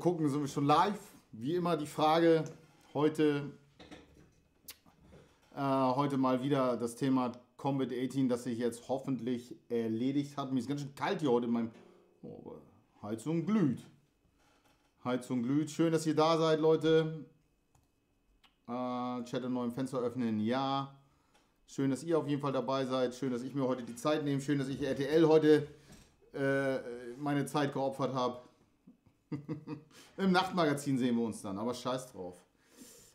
Gucken, sind wir schon live. Wie immer die Frage heute, äh, heute mal wieder das Thema Combat 18, das sich jetzt hoffentlich erledigt hat. Mir ist ganz schön kalt hier heute in meinem... Oh, Heizung glüht. Heizung glüht. Schön, dass ihr da seid, Leute. Äh, Chat im neuen Fenster öffnen, ja. Schön, dass ihr auf jeden Fall dabei seid. Schön, dass ich mir heute die Zeit nehme. Schön, dass ich RTL heute äh, meine Zeit geopfert habe. Im Nachtmagazin sehen wir uns dann, aber scheiß drauf.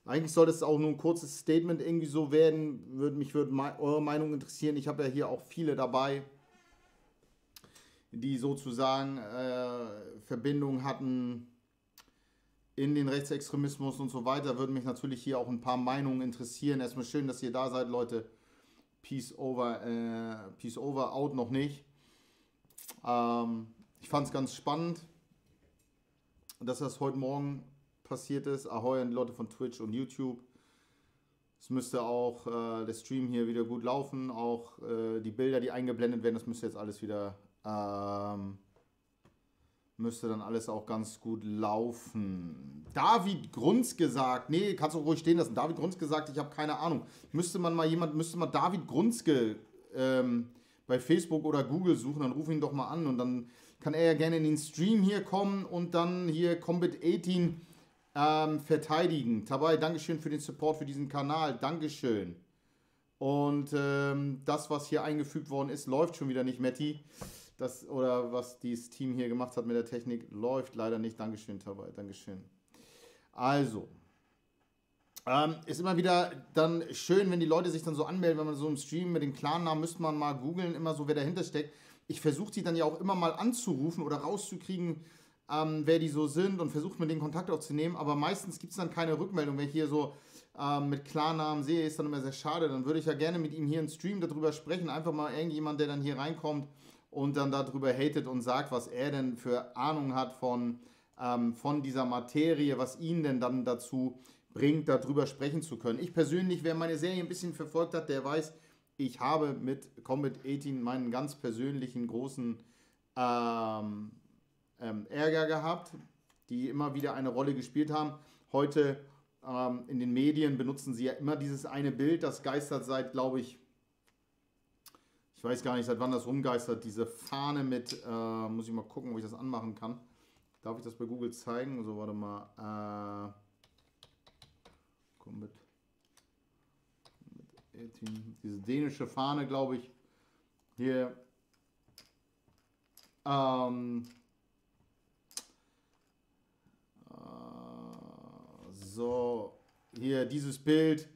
Eigentlich sollte es auch nur ein kurzes Statement irgendwie so werden. Würde, mich würde eure Meinung interessieren. Ich habe ja hier auch viele dabei, die sozusagen äh, Verbindungen hatten in den Rechtsextremismus und so weiter. Würde mich natürlich hier auch ein paar Meinungen interessieren. Erstmal schön, dass ihr da seid, Leute. Peace over, äh, Peace over, out noch nicht. Ähm, ich fand es ganz spannend dass das heute Morgen passiert ist. Ahoi an Leute von Twitch und YouTube. Es müsste auch äh, der Stream hier wieder gut laufen. Auch äh, die Bilder, die eingeblendet werden, das müsste jetzt alles wieder. Ähm, müsste dann alles auch ganz gut laufen. David Grunz gesagt, nee, kannst du ruhig stehen lassen. David Grunz gesagt, ich habe keine Ahnung. Müsste man mal jemand, müsste man David Grunzke ähm, bei Facebook oder Google suchen, dann ruf ihn doch mal an und dann kann er ja gerne in den Stream hier kommen und dann hier Combat 18 ähm, verteidigen. Tabai, Dankeschön für den Support für diesen Kanal. Dankeschön. Und ähm, das, was hier eingefügt worden ist, läuft schon wieder nicht, Matti. Das, oder was dieses Team hier gemacht hat mit der Technik, läuft leider nicht. Dankeschön, Tabai. Dankeschön. Also, ähm, ist immer wieder dann schön, wenn die Leute sich dann so anmelden, wenn man so im Stream mit den Clan-Namen müsste man mal googeln, immer so, wer dahinter steckt ich versuche sie dann ja auch immer mal anzurufen oder rauszukriegen, ähm, wer die so sind und versuche mit denen Kontakt aufzunehmen. Aber meistens gibt es dann keine Rückmeldung. Wenn ich hier so ähm, mit Klarnamen sehe, ist dann immer sehr schade. Dann würde ich ja gerne mit ihm hier im Stream darüber sprechen. Einfach mal irgendjemand, der dann hier reinkommt und dann darüber hatet und sagt, was er denn für Ahnung hat von, ähm, von dieser Materie, was ihn denn dann dazu bringt, darüber sprechen zu können. Ich persönlich, wer meine Serie ein bisschen verfolgt hat, der weiß, ich habe mit Combat 18 meinen ganz persönlichen großen ähm, ähm, Ärger gehabt, die immer wieder eine Rolle gespielt haben. Heute ähm, in den Medien benutzen sie ja immer dieses eine Bild, das geistert seit, glaube ich, ich weiß gar nicht, seit wann das rumgeistert, diese Fahne mit, äh, muss ich mal gucken, ob ich das anmachen kann. Darf ich das bei Google zeigen? So, warte mal. Äh, Combat diese dänische Fahne, glaube ich, hier. Ähm, äh, so, hier dieses Bild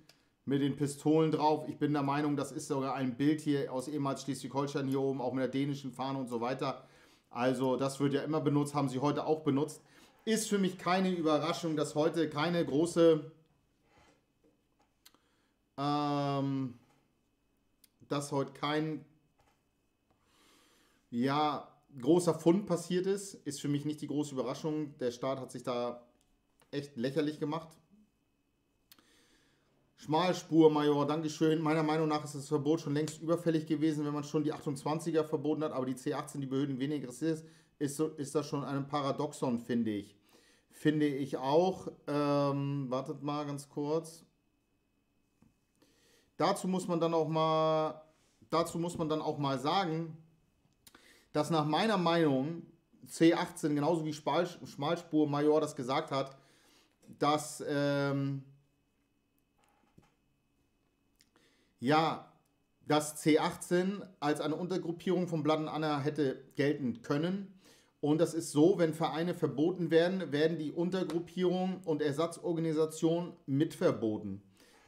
mit den Pistolen drauf. Ich bin der Meinung, das ist sogar ein Bild hier aus ehemals Schleswig-Holstein hier oben, auch mit der dänischen Fahne und so weiter. Also das wird ja immer benutzt, haben sie heute auch benutzt. Ist für mich keine Überraschung, dass heute keine große ähm, dass heute kein ja, großer Fund passiert ist, ist für mich nicht die große Überraschung. Der Staat hat sich da echt lächerlich gemacht. Schmalspur, Major, Dankeschön. Meiner Meinung nach ist das Verbot schon längst überfällig gewesen, wenn man schon die 28er verboten hat, aber die C18 die Behörden weniger ist, ist, ist das schon ein Paradoxon, finde ich. Finde ich auch. Ähm, wartet mal ganz kurz. Dazu muss man dann auch mal, dazu muss man dann auch mal sagen, dass nach meiner Meinung C18, genauso wie Schmalspur Major das gesagt hat, dass ähm, ja, dass C18 als eine Untergruppierung von Blood Anna hätte gelten können. Und das ist so, wenn Vereine verboten werden, werden die Untergruppierungen und Ersatzorganisationen mit verboten.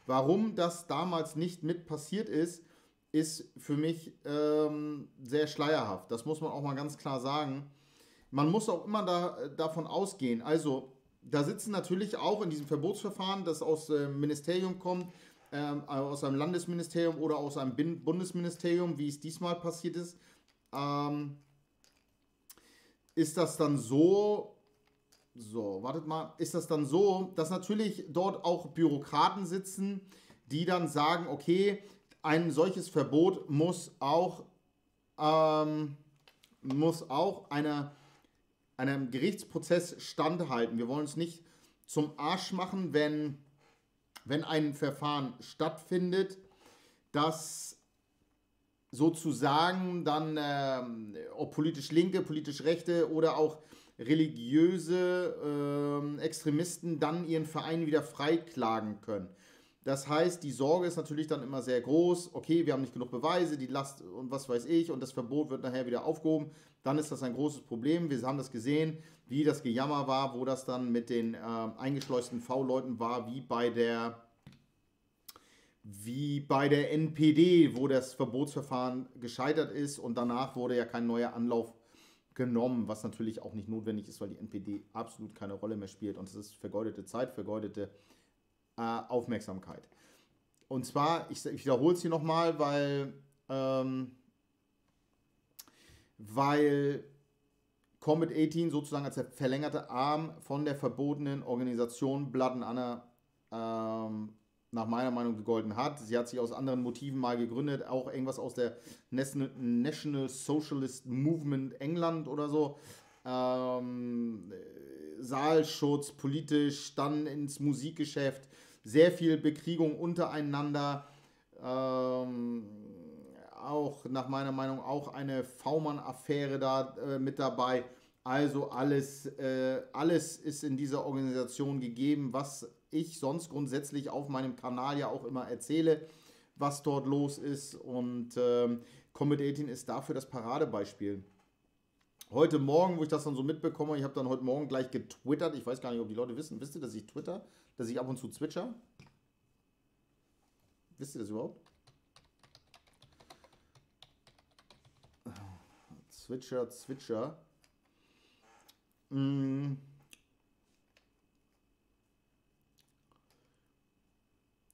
Warum das damals nicht mit passiert ist, ist für mich ähm, sehr schleierhaft. Das muss man auch mal ganz klar sagen. Man muss auch immer da, davon ausgehen. Also, da sitzen natürlich auch in diesem Verbotsverfahren, das aus dem Ministerium kommt, ähm, aus einem Landesministerium oder aus einem Bundesministerium, wie es diesmal passiert ist, ähm, ist das dann so, so, wartet mal. Ist das dann so, dass natürlich dort auch Bürokraten sitzen, die dann sagen, okay, ein solches Verbot muss auch, ähm, muss auch eine einem Gerichtsprozess standhalten. Wir wollen uns nicht zum Arsch machen, wenn, wenn ein Verfahren stattfindet, das sozusagen dann, äh, ob politisch Linke, politisch Rechte oder auch religiöse äh, Extremisten dann ihren Verein wieder freiklagen können. Das heißt, die Sorge ist natürlich dann immer sehr groß. Okay, wir haben nicht genug Beweise, die Last und was weiß ich, und das Verbot wird nachher wieder aufgehoben. Dann ist das ein großes Problem. Wir haben das gesehen, wie das Gejammer war, wo das dann mit den äh, eingeschleusten V-Leuten war, wie bei der wie bei der NPD, wo das Verbotsverfahren gescheitert ist und danach wurde ja kein neuer Anlauf genommen, was natürlich auch nicht notwendig ist, weil die NPD absolut keine Rolle mehr spielt und es ist vergeudete Zeit, vergeudete äh, Aufmerksamkeit. Und zwar, ich, ich wiederhole es hier nochmal, weil, ähm, weil Combat 18 sozusagen als der verlängerte Arm von der verbotenen Organisation Blood and Honor ähm, nach meiner Meinung gegolten hat. Sie hat sich aus anderen Motiven mal gegründet, auch irgendwas aus der National Socialist Movement England oder so. Ähm, Saalschutz, politisch, dann ins Musikgeschäft, sehr viel Bekriegung untereinander. Ähm, auch nach meiner Meinung auch eine V-Mann-Affäre da äh, mit dabei. Also alles, äh, alles ist in dieser Organisation gegeben, was ich sonst grundsätzlich auf meinem Kanal ja auch immer erzähle, was dort los ist. Und ähm, Combat 18 ist dafür das Paradebeispiel. Heute Morgen, wo ich das dann so mitbekomme, ich habe dann heute Morgen gleich getwittert. Ich weiß gar nicht, ob die Leute wissen. Wisst ihr, dass ich twitter? Dass ich ab und zu zwitscher? Wisst ihr das überhaupt? Zwitscher, Zwitscher. Mm.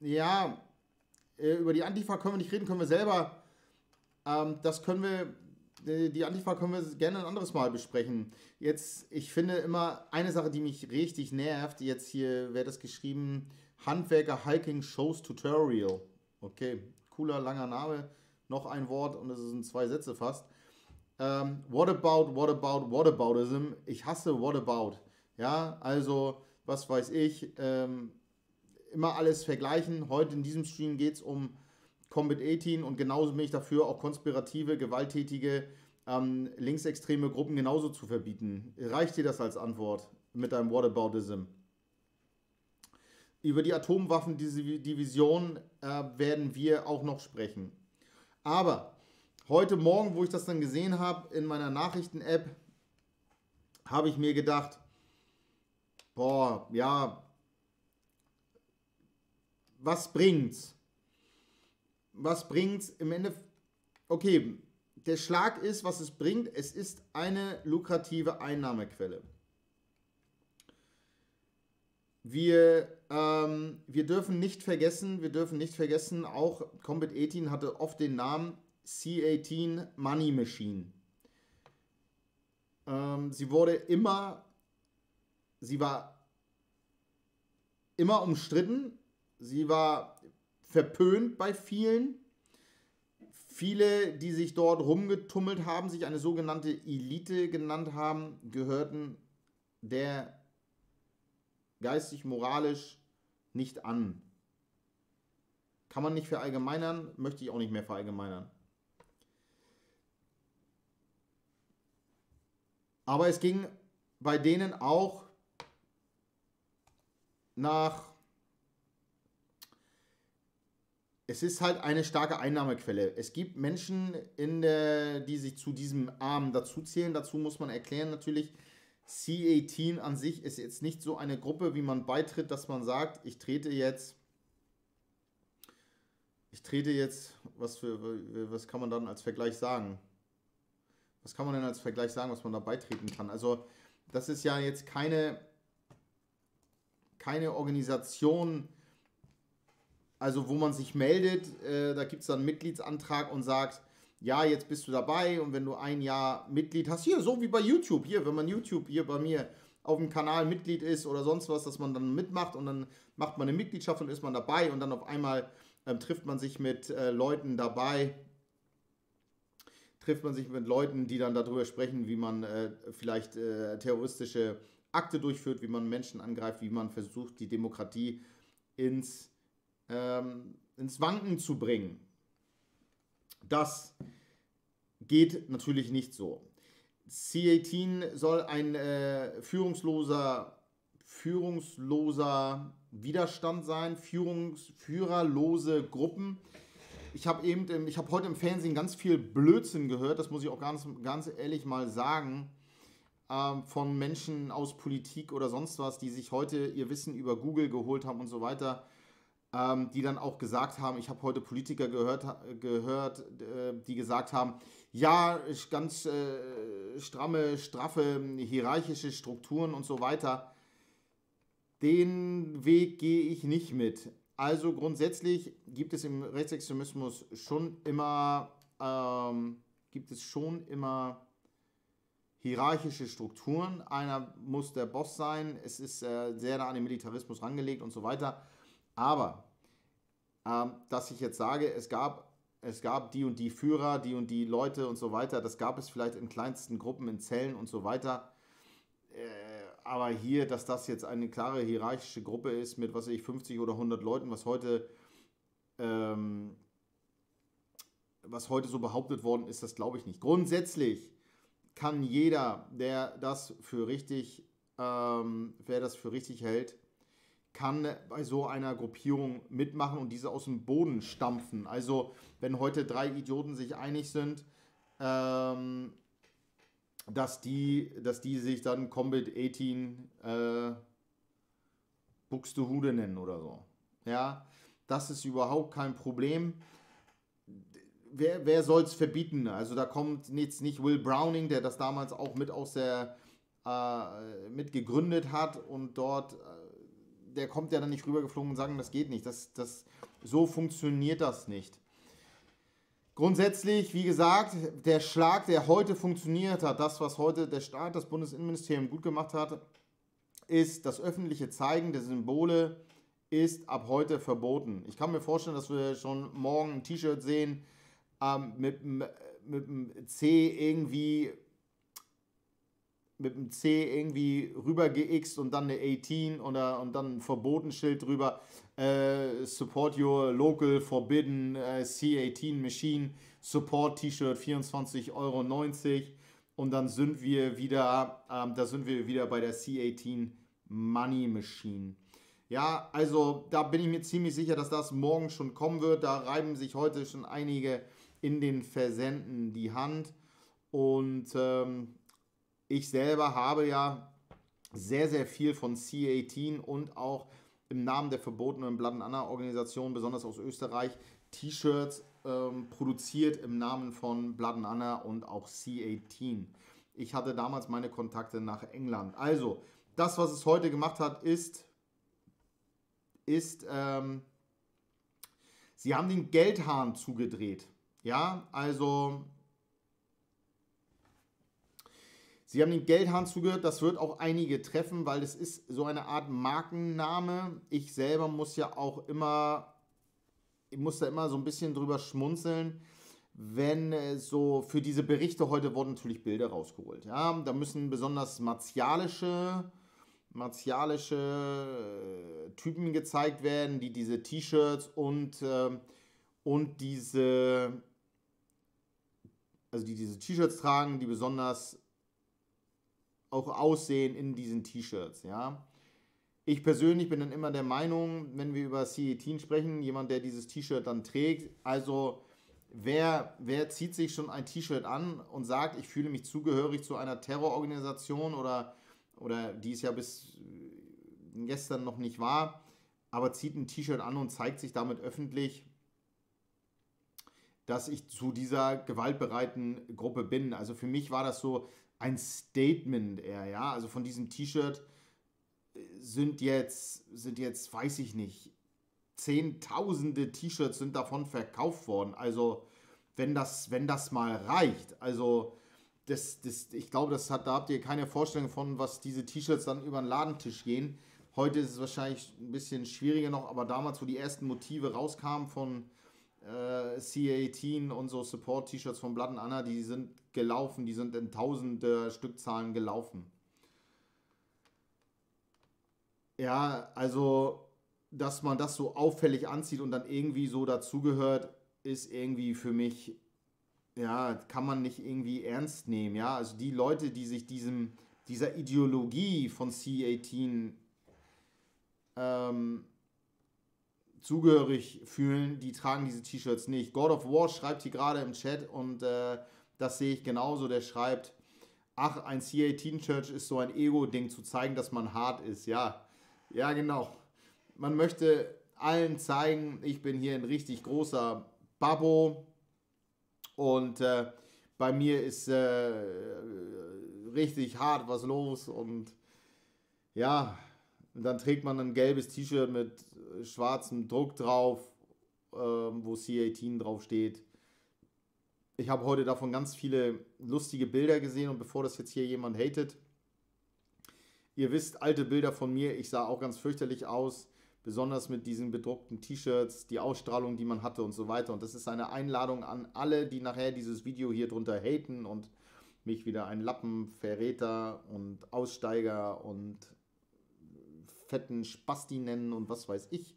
Ja, äh, über die Antifa können wir nicht reden, können wir selber. Ähm, das können wir die Antifa können wir gerne ein anderes Mal besprechen. Jetzt, ich finde immer eine Sache, die mich richtig nervt. Jetzt hier wäre das geschrieben: Handwerker Hiking Shows Tutorial. Okay, cooler, langer Name. Noch ein Wort und es sind zwei Sätze fast. Ähm, what about, what about, what aboutism? Ich hasse what about. Ja, also, was weiß ich. Ähm, immer alles vergleichen. Heute in diesem Stream geht es um Combat 18 und genauso bin ich dafür, auch konspirative, gewalttätige, ähm, linksextreme Gruppen genauso zu verbieten. Reicht dir das als Antwort mit deinem Whataboutism? Über die Atomwaffendivision äh, werden wir auch noch sprechen. Aber heute Morgen, wo ich das dann gesehen habe in meiner Nachrichten-App, habe ich mir gedacht, boah, ja, was bringt's? was bringt's im Ende? Okay, der Schlag ist, was es bringt. Es ist eine lukrative Einnahmequelle. Wir, ähm, wir dürfen nicht vergessen, wir dürfen nicht vergessen, auch Combat 18 hatte oft den Namen C18 Money Machine. Ähm, sie wurde immer, sie war immer umstritten, sie war verpönt bei vielen. Viele, die sich dort rumgetummelt haben, sich eine sogenannte Elite genannt haben, gehörten der geistig-moralisch nicht an. Kann man nicht verallgemeinern, möchte ich auch nicht mehr verallgemeinern. Aber es ging bei denen auch nach es ist halt eine starke Einnahmequelle. Es gibt Menschen, in der, die sich zu diesem Arm dazuzählen. Dazu muss man erklären natürlich, C18 an sich ist jetzt nicht so eine Gruppe, wie man beitritt, dass man sagt, ich trete jetzt, ich trete jetzt, was, für, was kann man dann als Vergleich sagen? Was kann man denn als Vergleich sagen, was man da beitreten kann? Also das ist ja jetzt keine, keine Organisation, also wo man sich meldet, äh, da gibt es dann einen Mitgliedsantrag und sagt, ja, jetzt bist du dabei und wenn du ein Jahr Mitglied hast, hier, so wie bei YouTube, hier, wenn man YouTube hier bei mir auf dem Kanal Mitglied ist oder sonst was, dass man dann mitmacht und dann macht man eine Mitgliedschaft und ist man dabei und dann auf einmal ähm, trifft man sich mit äh, Leuten dabei, trifft man sich mit Leuten, die dann darüber sprechen, wie man äh, vielleicht äh, terroristische Akte durchführt, wie man Menschen angreift, wie man versucht, die Demokratie ins, ähm, ins Wanken zu bringen. Das geht natürlich nicht so. C18 soll ein äh, führungsloser, führungsloser Widerstand sein, Führungs, führerlose Gruppen. Ich habe eben, ich habe heute im Fernsehen ganz viel Blödsinn gehört, das muss ich auch ganz, ganz ehrlich mal sagen, ähm, von Menschen aus Politik oder sonst was, die sich heute ihr Wissen über Google geholt haben und so weiter ähm, die dann auch gesagt haben, ich habe heute Politiker gehört, gehört äh, die gesagt haben, ja, ganz äh, stramme, straffe, hierarchische Strukturen und so weiter. Den Weg gehe ich nicht mit. Also grundsätzlich gibt es im Rechtsextremismus schon immer, ähm, gibt es schon immer hierarchische Strukturen. Einer muss der Boss sein. Es ist äh, sehr nah an den Militarismus rangelegt und so weiter. Aber, dass ich jetzt sage, es gab, es gab die und die Führer, die und die Leute und so weiter, das gab es vielleicht in kleinsten Gruppen, in Zellen und so weiter. Äh, aber hier, dass das jetzt eine klare hierarchische Gruppe ist mit, was weiß ich, 50 oder 100 Leuten, was heute, ähm, was heute so behauptet worden ist, das glaube ich nicht. Grundsätzlich kann jeder, der das für richtig, ähm, wer das für richtig hält, kann bei so einer Gruppierung mitmachen und diese aus dem Boden stampfen. Also wenn heute drei Idioten sich einig sind, ähm, dass, die, dass die sich dann Combat 18 äh, Buxtehude nennen oder so. Ja, das ist überhaupt kein Problem. Wer, wer soll es verbieten? Also da kommt jetzt nicht Will Browning, der das damals auch mit aus der äh, mit gegründet hat und dort äh, der kommt ja dann nicht rübergeflogen und sagen, das geht nicht. Das, das, so funktioniert das nicht. Grundsätzlich, wie gesagt, der Schlag, der heute funktioniert hat, das, was heute der Staat, das Bundesinnenministerium gut gemacht hat, ist das öffentliche Zeigen der Symbole ist ab heute verboten. Ich kann mir vorstellen, dass wir schon morgen ein T-Shirt sehen ähm, mit, mit einem C irgendwie mit dem C irgendwie rüber geixt und dann eine 18 oder, und dann ein Verbotenschild drüber. Äh, support your local forbidden äh, C18 Machine. Support T-Shirt 24,90 Euro. Und dann sind wir wieder, ähm, da sind wir wieder bei der C18 Money Machine. Ja, also da bin ich mir ziemlich sicher, dass das morgen schon kommen wird. Da reiben sich heute schon einige in den Versenden die Hand. Und ähm, ich selber habe ja sehr, sehr viel von C18 und auch im Namen der verbotenen Blood Anna Organisation, besonders aus Österreich, T-Shirts ähm, produziert im Namen von Blood Anna und auch C18. Ich hatte damals meine Kontakte nach England. Also, das, was es heute gemacht hat, ist, ist, ähm, sie haben den Geldhahn zugedreht. Ja, also Sie haben den Geldhahn zugehört, das wird auch einige treffen, weil es ist so eine Art Markenname. Ich selber muss ja auch immer, ich muss da immer so ein bisschen drüber schmunzeln, wenn so für diese Berichte heute wurden natürlich Bilder rausgeholt. Ja, da müssen besonders martialische, martialische äh, Typen gezeigt werden, die diese T-Shirts und, äh, und diese, also die diese T-Shirts tragen, die besonders auch aussehen in diesen T-Shirts, ja. Ich persönlich bin dann immer der Meinung, wenn wir über C18 sprechen, jemand, der dieses T-Shirt dann trägt, also wer, wer zieht sich schon ein T-Shirt an und sagt, ich fühle mich zugehörig zu einer Terrororganisation oder, oder die es ja bis gestern noch nicht war, aber zieht ein T-Shirt an und zeigt sich damit öffentlich, dass ich zu dieser gewaltbereiten Gruppe bin. Also für mich war das so, ein Statement eher, ja. Also von diesem T-Shirt äh, sind jetzt, sind jetzt, weiß ich nicht, zehntausende T-Shirts sind davon verkauft worden. Also wenn das, wenn das mal reicht. Also das, das, ich glaube, das hat, da habt ihr keine Vorstellung von, was diese T-Shirts dann über den Ladentisch gehen. Heute ist es wahrscheinlich ein bisschen schwieriger noch, aber damals, wo die ersten Motive rauskamen von äh, C18 und so Support-T-Shirts von Blood Anna, die sind gelaufen, die sind in tausende Stückzahlen gelaufen. Ja, also, dass man das so auffällig anzieht und dann irgendwie so dazugehört, ist irgendwie für mich, ja, kann man nicht irgendwie ernst nehmen. Ja, also die Leute, die sich diesem, dieser Ideologie von C18 ähm, zugehörig fühlen, die tragen diese T-Shirts nicht. God of War schreibt hier gerade im Chat und äh, das sehe ich genauso. Der schreibt, ach, ein C18-Church ist so ein Ego-Ding, zu zeigen, dass man hart ist. Ja, ja, genau. Man möchte allen zeigen, ich bin hier ein richtig großer Babbo und äh, bei mir ist äh, richtig hart was los und ja, dann trägt man ein gelbes T-Shirt mit schwarzem Druck drauf, äh, wo C18 drauf steht. Ich habe heute davon ganz viele lustige Bilder gesehen und bevor das jetzt hier jemand hatet, ihr wisst, alte Bilder von mir, ich sah auch ganz fürchterlich aus, besonders mit diesen bedruckten T-Shirts, die Ausstrahlung, die man hatte und so weiter. Und das ist eine Einladung an alle, die nachher dieses Video hier drunter haten und mich wieder ein Lappen, Verräter und Aussteiger und fetten Spasti nennen und was weiß ich.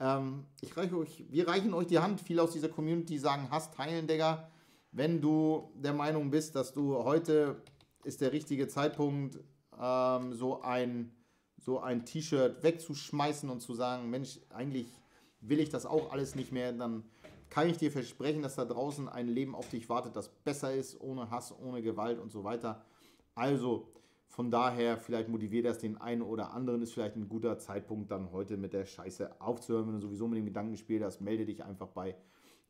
Ähm, ich reiche euch, wir reichen euch die Hand. Viele aus dieser Community sagen, Hass teilen, Digga. Wenn du der Meinung bist, dass du heute ist der richtige Zeitpunkt, ähm, so ein, so ein T-Shirt wegzuschmeißen und zu sagen, Mensch, eigentlich will ich das auch alles nicht mehr, dann kann ich dir versprechen, dass da draußen ein Leben auf dich wartet, das besser ist, ohne Hass, ohne Gewalt und so weiter. Also, von daher, vielleicht motiviert das den einen oder anderen, ist vielleicht ein guter Zeitpunkt, dann heute mit der Scheiße aufzuhören. Wenn du sowieso mit dem Gedanken gespielt hast, melde dich einfach bei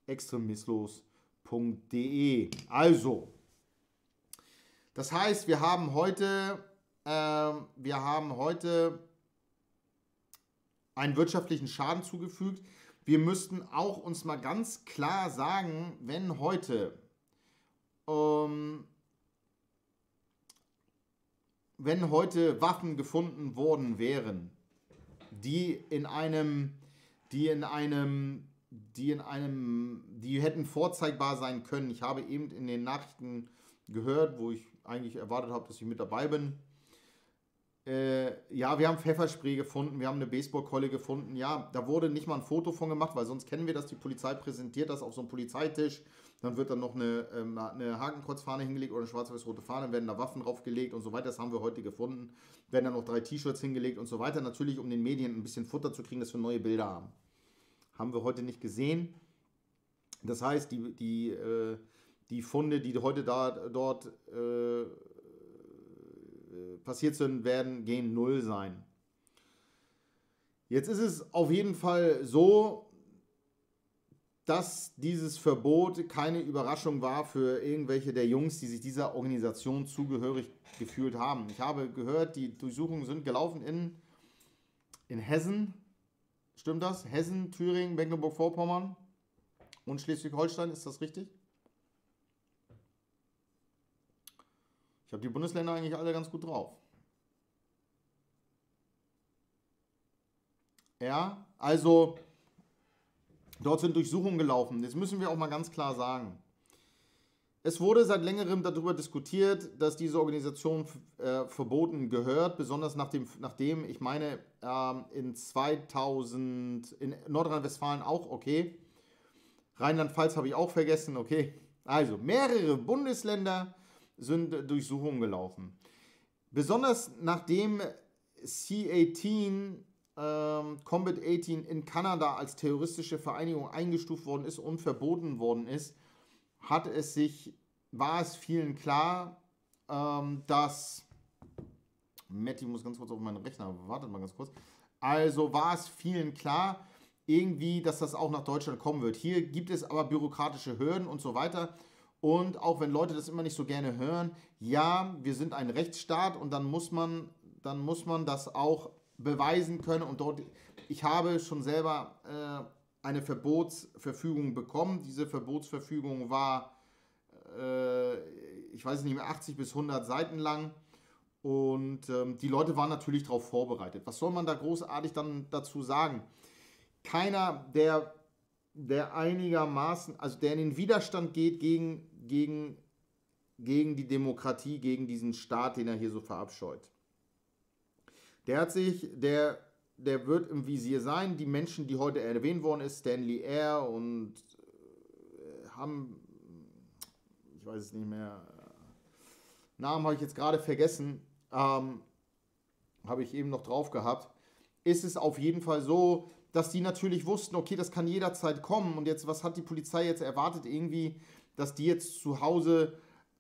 extremistlos.de. Also, das heißt, wir haben heute, äh, wir haben heute einen wirtschaftlichen Schaden zugefügt. Wir müssten auch uns mal ganz klar sagen, wenn heute ähm, wenn heute Waffen gefunden worden wären, die in einem, die in einem, die in einem, die hätten vorzeigbar sein können. Ich habe eben in den Nachrichten gehört, wo ich eigentlich erwartet habe, dass ich mit dabei bin. Äh, ja, wir haben Pfefferspray gefunden, wir haben eine Baseballkeule gefunden. Ja, da wurde nicht mal ein Foto von gemacht, weil sonst kennen wir das. Die Polizei präsentiert das auf so einem Polizeitisch dann wird dann noch eine, ähm, eine Hakenkreuzfahne hingelegt oder eine schwarz-weiß-rote Fahne, werden da Waffen draufgelegt und so weiter. Das haben wir heute gefunden. Werden dann noch drei T-Shirts hingelegt und so weiter. Natürlich, um den Medien ein bisschen Futter zu kriegen, dass wir neue Bilder haben. Haben wir heute nicht gesehen. Das heißt, die, die, äh, die Funde, die heute da, dort äh, passiert sind, werden gehen null sein. Jetzt ist es auf jeden Fall so, dass dieses Verbot keine Überraschung war für irgendwelche der Jungs, die sich dieser Organisation zugehörig gefühlt haben. Ich habe gehört, die Durchsuchungen sind gelaufen in, in Hessen. Stimmt das? Hessen, Thüringen, Mecklenburg-Vorpommern und Schleswig-Holstein, ist das richtig? Ich habe die Bundesländer eigentlich alle ganz gut drauf. Ja, also Dort sind Durchsuchungen gelaufen. Das müssen wir auch mal ganz klar sagen. Es wurde seit längerem darüber diskutiert, dass diese Organisation äh, verboten gehört, besonders nachdem, nachdem ich meine, ähm, in 2000, in Nordrhein-Westfalen auch, okay. Rheinland-Pfalz habe ich auch vergessen, okay. Also, mehrere Bundesländer sind Durchsuchungen gelaufen. Besonders nachdem C18 ähm, Combat 18 in Kanada als terroristische Vereinigung eingestuft worden ist und verboten worden ist, hat es sich, war es vielen klar, ähm, dass Matti muss ganz kurz auf meinen Rechner, wartet mal ganz kurz. Also war es vielen klar, irgendwie, dass das auch nach Deutschland kommen wird. Hier gibt es aber bürokratische Hürden und so weiter. Und auch wenn Leute das immer nicht so gerne hören, ja, wir sind ein Rechtsstaat und dann muss man, dann muss man das auch beweisen können. Und dort, ich habe schon selber äh, eine Verbotsverfügung bekommen. Diese Verbotsverfügung war, äh, ich weiß nicht mehr, 80 bis 100 Seiten lang. Und ähm, die Leute waren natürlich darauf vorbereitet. Was soll man da großartig dann dazu sagen? Keiner, der der einigermaßen, also der in den Widerstand geht gegen, gegen, gegen die Demokratie, gegen diesen Staat, den er hier so verabscheut. Der hat sich, der, der wird im Visier sein. Die Menschen, die heute erwähnt worden ist, Stanley Air und äh, haben, ich weiß es nicht mehr, Namen habe ich jetzt gerade vergessen, ähm, habe ich eben noch drauf gehabt, ist es auf jeden Fall so, dass die natürlich wussten, okay, das kann jederzeit kommen und jetzt, was hat die Polizei jetzt erwartet? Irgendwie, dass die jetzt zu Hause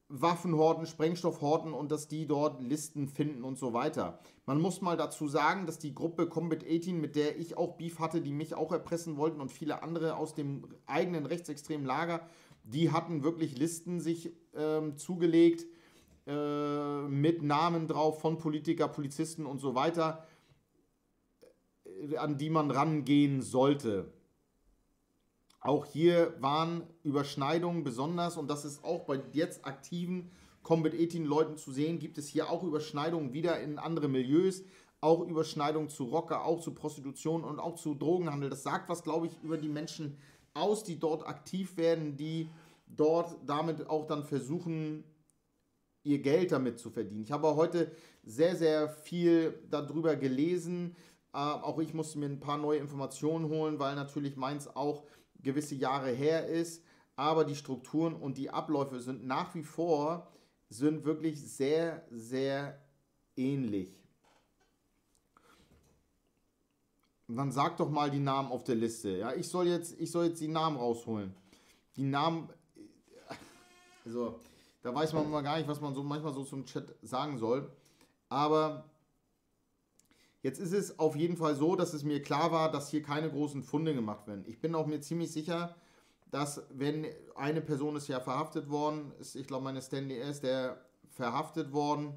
Waffen horten, Sprengstoff horten und dass die dort Listen finden und so weiter. Man muss mal dazu sagen, dass die Gruppe Combat 18, mit der ich auch Beef hatte, die mich auch erpressen wollten und viele andere aus dem eigenen rechtsextremen Lager, die hatten wirklich Listen sich ähm, zugelegt äh, mit Namen drauf von Politiker, Polizisten und so weiter an die man rangehen sollte. Auch hier waren Überschneidungen besonders und das ist auch bei jetzt aktiven Combat 18 Leuten zu sehen, gibt es hier auch Überschneidungen wieder in andere Milieus, auch Überschneidungen zu Rocker, auch zu Prostitution und auch zu Drogenhandel. Das sagt was, glaube ich, über die Menschen aus, die dort aktiv werden, die dort damit auch dann versuchen, ihr Geld damit zu verdienen. Ich habe heute sehr, sehr viel darüber gelesen, äh, auch ich musste mir ein paar neue Informationen holen, weil natürlich meins auch gewisse Jahre her ist. Aber die Strukturen und die Abläufe sind nach wie vor, sind wirklich sehr, sehr ähnlich. dann sag doch mal die Namen auf der Liste. Ja, ich soll jetzt, ich soll jetzt die Namen rausholen. Die Namen, also da weiß man mal gar nicht, was man so manchmal so zum Chat sagen soll. Aber Jetzt ist es auf jeden Fall so, dass es mir klar war, dass hier keine großen Funde gemacht werden. Ich bin auch mir ziemlich sicher, dass wenn eine Person ist ja verhaftet worden, ist, ich glaube, meine Stanley ist der verhaftet worden.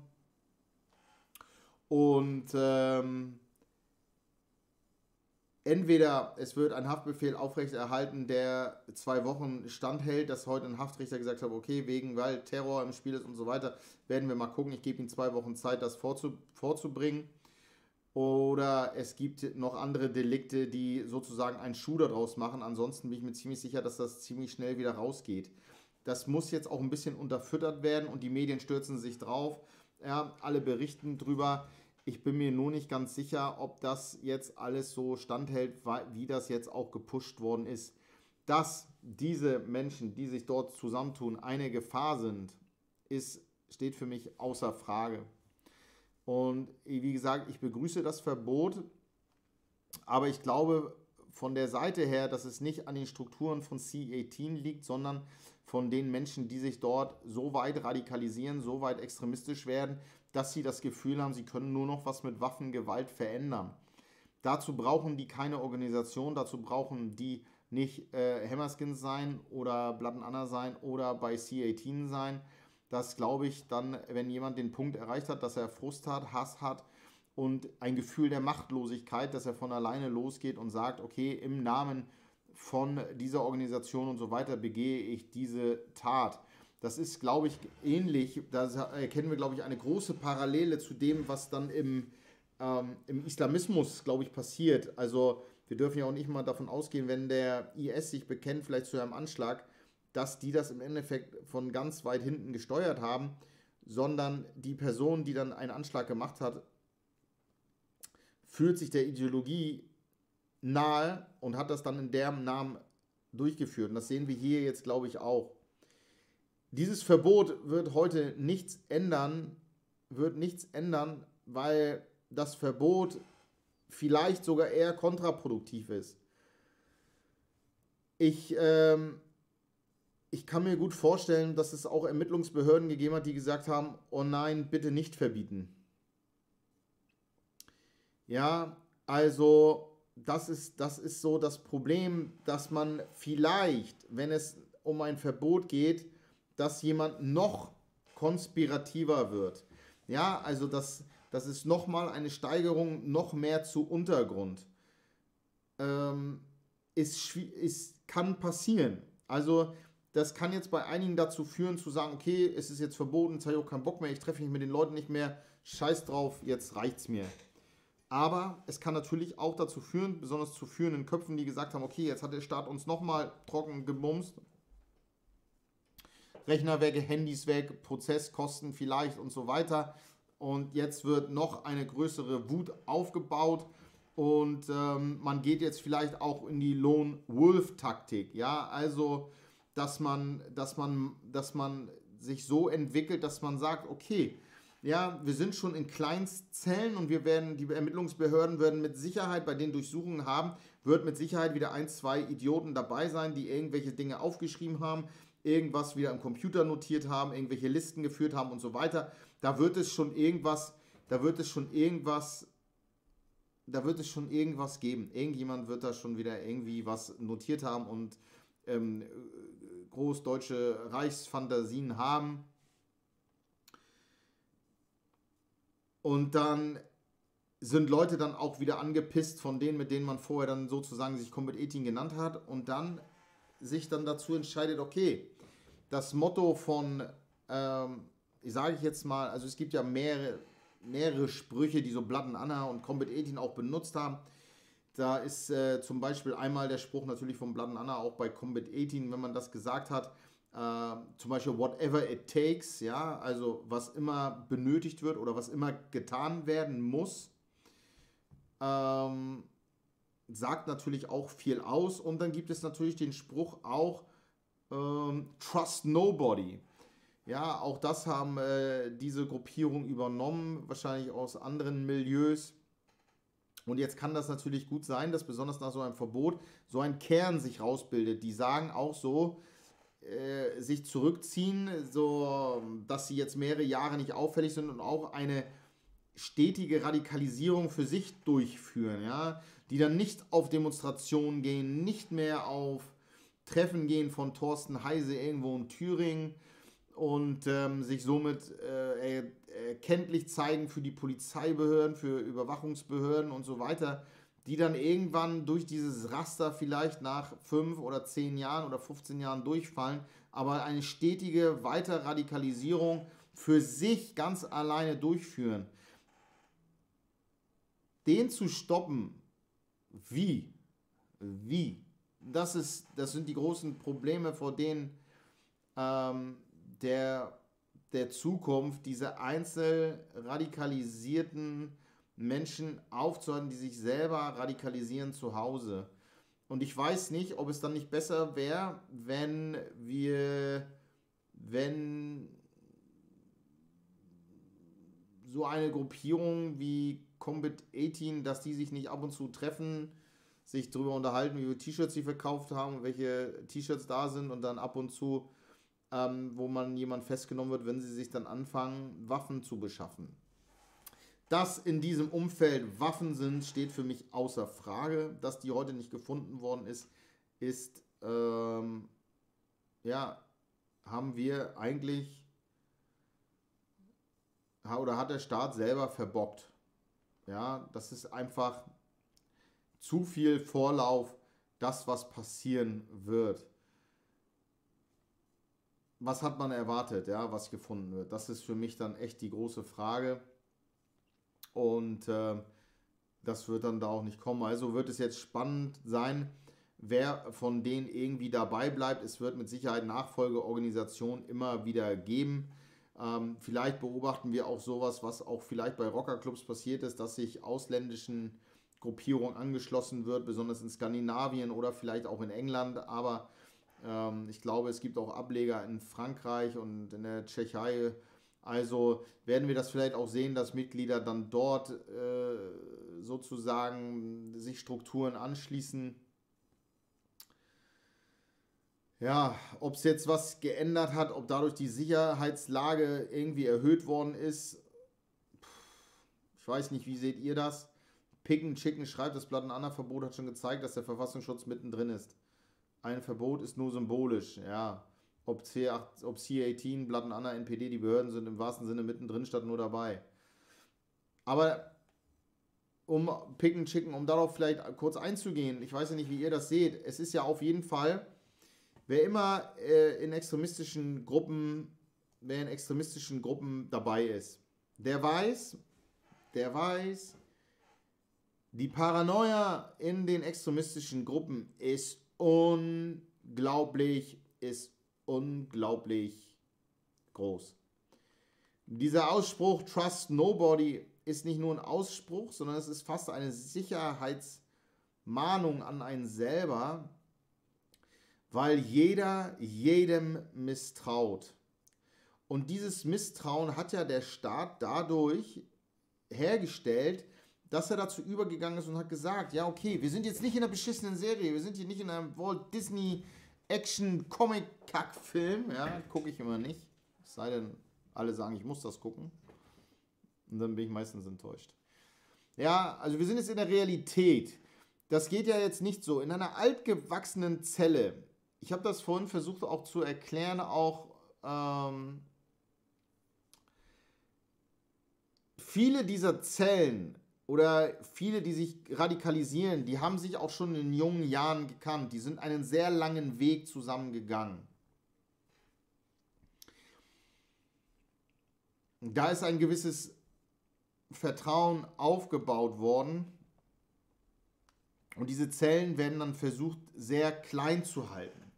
Und ähm, entweder es wird ein Haftbefehl aufrechterhalten, der zwei Wochen standhält, dass heute ein Haftrichter gesagt hat, okay, wegen weil Terror im Spiel ist und so weiter, werden wir mal gucken. Ich gebe ihm zwei Wochen Zeit, das vorzu vorzubringen. Oder es gibt noch andere Delikte, die sozusagen einen Schuh daraus machen. Ansonsten bin ich mir ziemlich sicher, dass das ziemlich schnell wieder rausgeht. Das muss jetzt auch ein bisschen unterfüttert werden und die Medien stürzen sich drauf. Ja, alle berichten drüber. Ich bin mir nur nicht ganz sicher, ob das jetzt alles so standhält, wie das jetzt auch gepusht worden ist. Dass diese Menschen, die sich dort zusammentun, eine Gefahr sind, ist, steht für mich außer Frage. Und wie gesagt, ich begrüße das Verbot, aber ich glaube von der Seite her, dass es nicht an den Strukturen von C18 liegt, sondern von den Menschen, die sich dort so weit radikalisieren, so weit extremistisch werden, dass sie das Gefühl haben, sie können nur noch was mit Waffengewalt verändern. Dazu brauchen die keine Organisation, dazu brauchen die nicht äh, Hammerskins sein oder and Honor sein oder bei C18 sein, dass, glaube ich, dann, wenn jemand den Punkt erreicht hat, dass er Frust hat, Hass hat und ein Gefühl der Machtlosigkeit, dass er von alleine losgeht und sagt, okay, im Namen von dieser Organisation und so weiter begehe ich diese Tat. Das ist, glaube ich, ähnlich. Da erkennen wir, glaube ich, eine große Parallele zu dem, was dann im, ähm, im Islamismus, glaube ich, passiert. Also wir dürfen ja auch nicht mal davon ausgehen, wenn der IS sich bekennt, vielleicht zu einem Anschlag, dass die das im Endeffekt von ganz weit hinten gesteuert haben, sondern die Person, die dann einen Anschlag gemacht hat, fühlt sich der Ideologie nahe und hat das dann in deren Namen durchgeführt. Und das sehen wir hier jetzt, glaube ich, auch. Dieses Verbot wird heute nichts ändern, wird nichts ändern, weil das Verbot vielleicht sogar eher kontraproduktiv ist. Ich ähm, ich kann mir gut vorstellen, dass es auch Ermittlungsbehörden gegeben hat, die gesagt haben, oh nein, bitte nicht verbieten. Ja, also das ist, das ist so das Problem, dass man vielleicht, wenn es um ein Verbot geht, dass jemand noch konspirativer wird. Ja, also das, das ist nochmal eine Steigerung noch mehr zu Untergrund. Ähm, ist, ist, kann passieren. Also das kann jetzt bei einigen dazu führen, zu sagen, okay, es ist jetzt verboten, jetzt habe ich auch keinen Bock mehr, ich treffe mich mit den Leuten nicht mehr, scheiß drauf, jetzt reicht's mir. Aber es kann natürlich auch dazu führen, besonders zu führenden Köpfen, die gesagt haben, okay, jetzt hat der Staat uns nochmal trocken gebumst. Rechner weg, Handys weg, Prozesskosten vielleicht und so weiter. Und jetzt wird noch eine größere Wut aufgebaut und ähm, man geht jetzt vielleicht auch in die Lone Wolf Taktik. Ja, also dass man, dass man, dass man sich so entwickelt, dass man sagt, okay, ja, wir sind schon in Kleinstzellen und wir werden, die Ermittlungsbehörden werden mit Sicherheit bei den Durchsuchungen haben, wird mit Sicherheit wieder ein, zwei Idioten dabei sein, die irgendwelche Dinge aufgeschrieben haben, irgendwas wieder im Computer notiert haben, irgendwelche Listen geführt haben und so weiter. Da wird es schon irgendwas, da wird es schon irgendwas, da wird es schon irgendwas geben. Irgendjemand wird da schon wieder irgendwie was notiert haben und ähm, großdeutsche Reichsfantasien haben Und dann sind Leute dann auch wieder angepisst von denen, mit denen man vorher dann sozusagen sich Combat 18 genannt hat und dann sich dann dazu entscheidet, okay, das Motto von, ähm, ich sage ich jetzt mal, also es gibt ja mehrere, mehrere Sprüche, die so and Anna und Combat 18 auch benutzt haben. Da ist äh, zum Beispiel einmal der Spruch natürlich von Blood Anna auch bei Combat 18, wenn man das gesagt hat, äh, zum Beispiel whatever it takes, ja, also was immer benötigt wird oder was immer getan werden muss, ähm, sagt natürlich auch viel aus. Und dann gibt es natürlich den Spruch auch, ähm, Trust Nobody. Ja, auch das haben äh, diese Gruppierungen übernommen, wahrscheinlich aus anderen Milieus. Und jetzt kann das natürlich gut sein, dass besonders nach so einem Verbot so ein Kern sich rausbildet. Die sagen auch so, äh, sich zurückziehen, so dass sie jetzt mehrere Jahre nicht auffällig sind und auch eine stetige Radikalisierung für sich durchführen, ja, die dann nicht auf Demonstrationen gehen, nicht mehr auf Treffen gehen von Thorsten Heise irgendwo in Thüringen und ähm, sich somit äh, erkenntlich zeigen für die Polizeibehörden, für Überwachungsbehörden und so weiter die dann irgendwann durch dieses Raster vielleicht nach fünf oder zehn Jahren oder 15 Jahren durchfallen, aber eine stetige Weiterradikalisierung für sich ganz alleine durchführen. Den zu stoppen, wie? Wie? Das, ist, das sind die großen Probleme, vor denen ähm, der, der Zukunft diese einzeln radikalisierten Menschen aufzuhalten, die sich selber radikalisieren zu Hause. Und ich weiß nicht, ob es dann nicht besser wäre, wenn wir, wenn so eine Gruppierung wie Combat 18, dass die sich nicht ab und zu treffen, sich darüber unterhalten, wie viele T-Shirts sie verkauft haben, welche T-Shirts da sind und dann ab und zu, ähm, wo man jemand festgenommen wird, wenn sie sich dann anfangen, Waffen zu beschaffen. Dass in diesem Umfeld Waffen sind, steht für mich außer Frage. Dass die heute nicht gefunden worden ist, ist, ähm, ja, haben wir eigentlich, oder hat der Staat selber verbockt. Ja, das ist einfach zu viel Vorlauf, das, was passieren wird. Was hat man erwartet, ja, was gefunden wird? Das ist für mich dann echt die große Frage. Und äh, das wird dann da auch nicht kommen. Also wird es jetzt spannend sein, wer von denen irgendwie dabei bleibt. Es wird mit Sicherheit Nachfolgeorganisationen immer wieder geben. Ähm, vielleicht beobachten wir auch sowas, was auch vielleicht bei Rockerclubs passiert ist, dass sich ausländischen Gruppierungen angeschlossen wird, besonders in Skandinavien oder vielleicht auch in England. Aber ich glaube, es gibt auch Ableger in Frankreich und in der Tschechei also werden wir das vielleicht auch sehen, dass Mitglieder dann dort äh, sozusagen sich Strukturen anschließen. Ja, ob es jetzt was geändert hat, ob dadurch die Sicherheitslage irgendwie erhöht worden ist, ich weiß nicht, wie seht ihr das? Picken Chicken schreibt, das Blatt- und Verbot hat schon gezeigt, dass der Verfassungsschutz mittendrin ist. Ein Verbot ist nur symbolisch, ja ob, C8, ob C18, Blatt und Anna, NPD, die Behörden sind im wahrsten Sinne mittendrin statt nur dabei. Aber um Picken Chicken, um darauf vielleicht kurz einzugehen, ich weiß ja nicht, wie ihr das seht, es ist ja auf jeden Fall, wer immer äh, in extremistischen Gruppen, wer in extremistischen Gruppen dabei ist, der weiß, der weiß, Die Paranoia in den extremistischen Gruppen ist unglaublich, ist unglaublich groß. Dieser Ausspruch Trust Nobody ist nicht nur ein Ausspruch, sondern es ist fast eine Sicherheitsmahnung an einen selber, weil jeder jedem misstraut. Und dieses Misstrauen hat ja der Staat dadurch hergestellt, dass er dazu übergegangen ist und hat gesagt, ja okay, wir sind jetzt nicht in einer beschissenen Serie, wir sind hier nicht in einem Walt Disney Action Comic Kack Film, ja, gucke ich immer nicht, es sei denn, alle sagen, ich muss das gucken. Und dann bin ich meistens enttäuscht. Ja, also wir sind jetzt in der Realität. Das geht ja jetzt nicht so. In einer altgewachsenen Zelle, ich habe das vorhin versucht auch zu erklären, auch ähm, viele dieser Zellen oder viele, die sich radikalisieren, die haben sich auch schon in jungen Jahren gekannt. Die sind einen sehr langen Weg zusammengegangen. Da ist ein gewisses Vertrauen aufgebaut worden. Und diese Zellen werden dann versucht, sehr klein zu halten.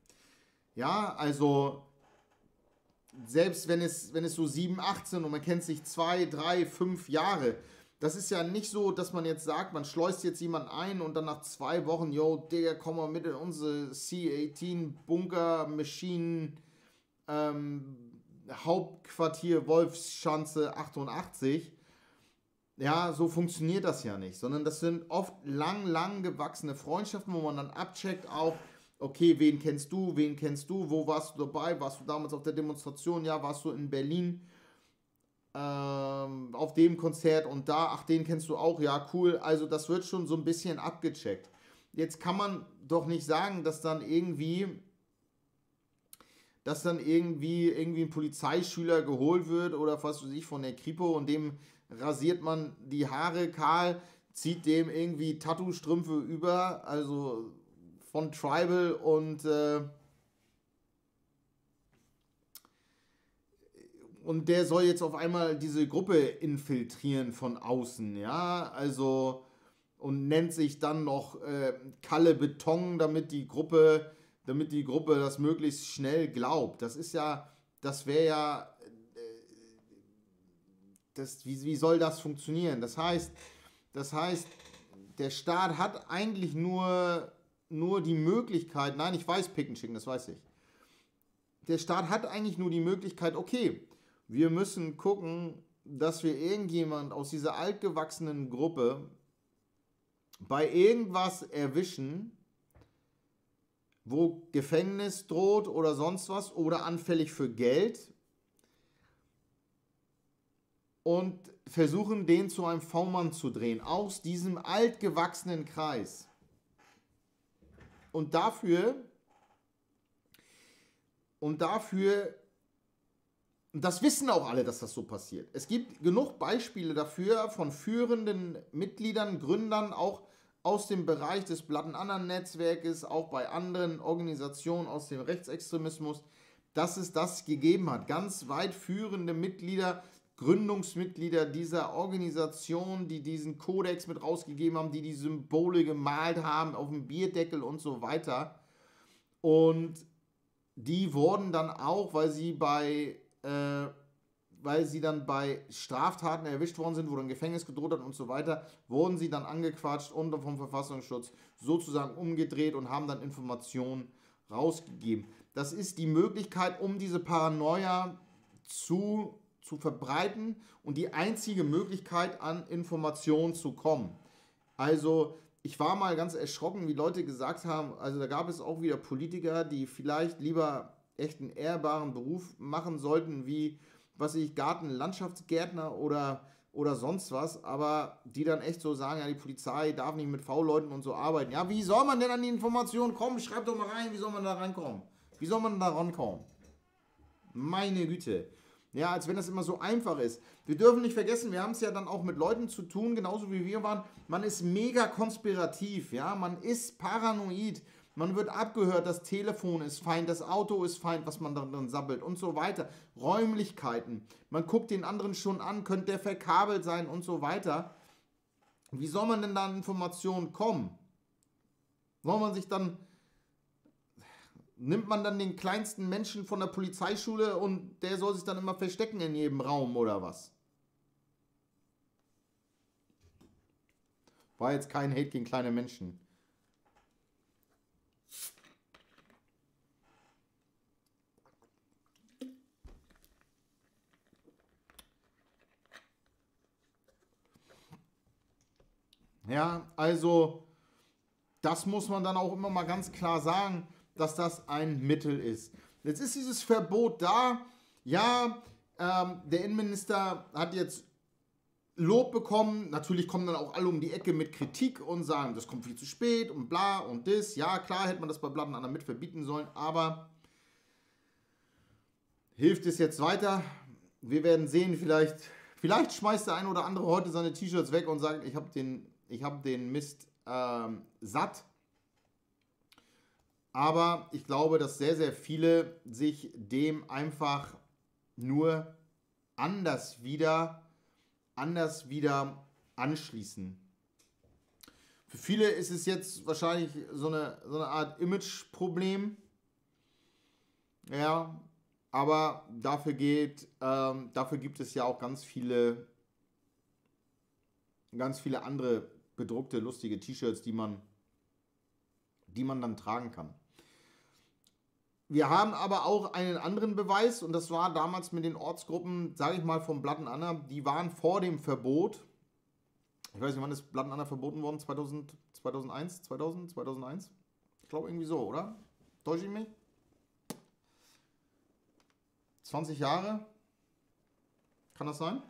Ja, also selbst wenn es, wenn es so 7, 18 und man kennt sich 2, 3, 5 Jahre, das ist ja nicht so, dass man jetzt sagt, man schleust jetzt jemanden ein und dann nach zwei Wochen, yo, Digga, komm mal mit in unsere C-18 Bunker Maschinen ähm, Hauptquartier Wolfschanze 88 ja, so funktioniert das ja nicht, sondern das sind oft lang, lang gewachsene Freundschaften, wo man dann abcheckt auch, okay, wen kennst du, wen kennst du, wo warst du dabei, warst du damals auf der Demonstration, ja, warst du in Berlin ähm, auf dem Konzert und da, ach, den kennst du auch, ja, cool, also das wird schon so ein bisschen abgecheckt. Jetzt kann man doch nicht sagen, dass dann irgendwie dass dann irgendwie, irgendwie ein Polizeischüler geholt wird oder was weiß ich von der Kripo und dem rasiert man die Haare kahl, zieht dem irgendwie Tattoo-Strümpfe über, also von Tribal und äh, und der soll jetzt auf einmal diese Gruppe infiltrieren von außen, ja, also und nennt sich dann noch äh, Kalle Beton, damit die Gruppe, damit die Gruppe das möglichst schnell glaubt. Das ist ja, das wäre ja das, wie, wie soll das funktionieren? Das heißt, das heißt, der Staat hat eigentlich nur, nur die Möglichkeit, nein, ich weiß Picken schicken, das weiß ich. Der Staat hat eigentlich nur die Möglichkeit, okay, wir müssen gucken, dass wir irgendjemand aus dieser altgewachsenen Gruppe bei irgendwas erwischen, wo Gefängnis droht oder sonst was oder anfällig für Geld und versuchen, den zu einem V-Mann zu drehen, aus diesem altgewachsenen Kreis. Und dafür, und dafür, das wissen auch alle, dass das so passiert. Es gibt genug Beispiele dafür von führenden Mitgliedern, Gründern, auch aus dem Bereich des Blatten-Anderen-Netzwerkes, auch bei anderen Organisationen aus dem Rechtsextremismus, dass es das gegeben hat. Ganz weit führende Mitglieder, Gründungsmitglieder dieser Organisation, die diesen Kodex mit rausgegeben haben, die die Symbole gemalt haben auf dem Bierdeckel und so weiter. Und die wurden dann auch, weil sie bei, äh, weil sie dann bei Straftaten erwischt worden sind, wo dann Gefängnis gedroht hat und so weiter, wurden sie dann angequatscht und vom Verfassungsschutz sozusagen umgedreht und haben dann Informationen rausgegeben. Das ist die Möglichkeit, um diese Paranoia zu zu verbreiten und die einzige Möglichkeit an Informationen zu kommen. Also ich war mal ganz erschrocken, wie Leute gesagt haben, also da gab es auch wieder Politiker, die vielleicht lieber echt einen ehrbaren Beruf machen sollten, wie, was ich, Garten, Landschaftsgärtner oder, oder sonst was, aber die dann echt so sagen, ja, die Polizei darf nicht mit V-Leuten und so arbeiten. Ja, wie soll man denn an die Informationen kommen? Schreibt doch mal rein, wie soll man da rankommen? Wie soll man da rankommen? Meine Güte. Ja, als wenn das immer so einfach ist. Wir dürfen nicht vergessen, wir haben es ja dann auch mit Leuten zu tun, genauso wie wir waren. Man ist mega konspirativ, ja, man ist paranoid. Man wird abgehört, das Telefon ist fein, das Auto ist fein, was man dann, dann sabbelt und so weiter. Räumlichkeiten. Man guckt den anderen schon an, könnte der verkabelt sein und so weiter. Wie soll man denn da an Informationen kommen? Soll man sich dann. Nimmt man dann den kleinsten Menschen von der Polizeischule und der soll sich dann immer verstecken in jedem Raum oder was? War jetzt kein Hate gegen kleine Menschen. Ja, also das muss man dann auch immer mal ganz klar sagen, dass das ein Mittel ist. Jetzt ist dieses Verbot da. Ja, ähm, der Innenminister hat jetzt Lob bekommen. Natürlich kommen dann auch alle um die Ecke mit Kritik und sagen, das kommt viel zu spät und bla und das. Ja, klar hätte man das bei Blatt und mit verbieten sollen, aber hilft es jetzt weiter? Wir werden sehen, vielleicht, vielleicht schmeißt der ein oder andere heute seine T-Shirts weg und sagt, ich habe den ich habe den Mist ähm, satt. Aber ich glaube, dass sehr, sehr viele sich dem einfach nur anders wieder, anders wieder anschließen. Für viele ist es jetzt wahrscheinlich so eine, so eine Art Image-Problem. Ja, aber dafür geht, ähm, dafür gibt es ja auch ganz viele, ganz viele andere bedruckte, lustige T-Shirts, die man, die man dann tragen kann. Wir haben aber auch einen anderen Beweis und das war damals mit den Ortsgruppen, sage ich mal, vom Blatten Anna, die waren vor dem Verbot. Ich weiß nicht, wann ist Blatten Anna verboten worden? 2000, 2001, 2000, 2001? Ich glaube irgendwie so, oder? Täusche ich mich? 20 Jahre? Kann das sein?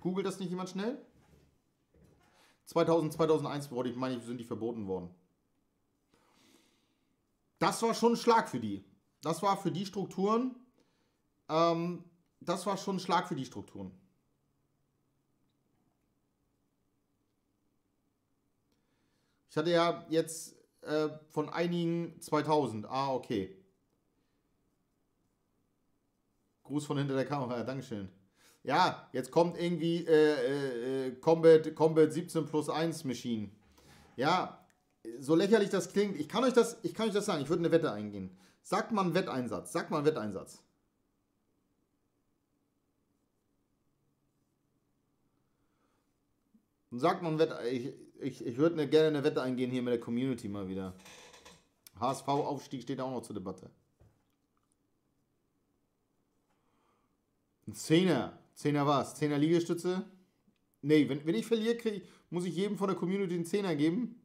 Googelt das nicht jemand schnell? 2000, 2001 wurde ich meine, sind die verboten worden. Das war schon ein Schlag für die. Das war für die Strukturen, ähm, das war schon ein Schlag für die Strukturen. Ich hatte ja jetzt äh, von einigen 2000. Ah, okay. Gruß von hinter der Kamera, Dankeschön ja, jetzt kommt irgendwie äh, äh, Combat, Combat 17 plus 1 Machine. Ja, so lächerlich das klingt, ich kann euch das, ich kann euch das sagen, ich würde eine Wette eingehen. Sagt mal Wetteinsatz, sagt mal Wetteinsatz. Und sagt mal einen ich, ich, ich würde gerne eine Wette eingehen hier mit der Community mal wieder. HSV-Aufstieg steht auch noch zur Debatte. Ein Zehner. Zehner was? Zehner Liegestütze? Nee, wenn, wenn ich verliere, krieg, muss ich jedem von der Community einen Zehner geben.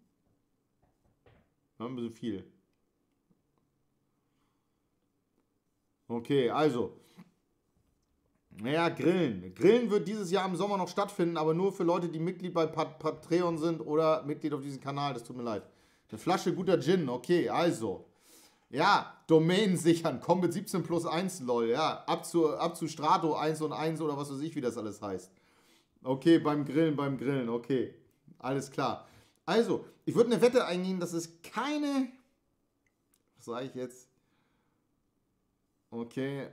Ja, ein bisschen viel. Okay, also. Naja, Grillen. Grillen wird dieses Jahr im Sommer noch stattfinden, aber nur für Leute, die Mitglied bei Pat Patreon sind oder Mitglied auf diesem Kanal. Das tut mir leid. Eine Flasche guter Gin. Okay, also. Ja, Domain sichern, Combat 17 plus 1, lol, ja. Ab zu, ab zu Strato 1 und 1 oder was weiß ich, wie das alles heißt. Okay, beim Grillen, beim Grillen, okay. Alles klar. Also, ich würde eine Wette eingehen, dass es keine. Was sage ich jetzt? Okay.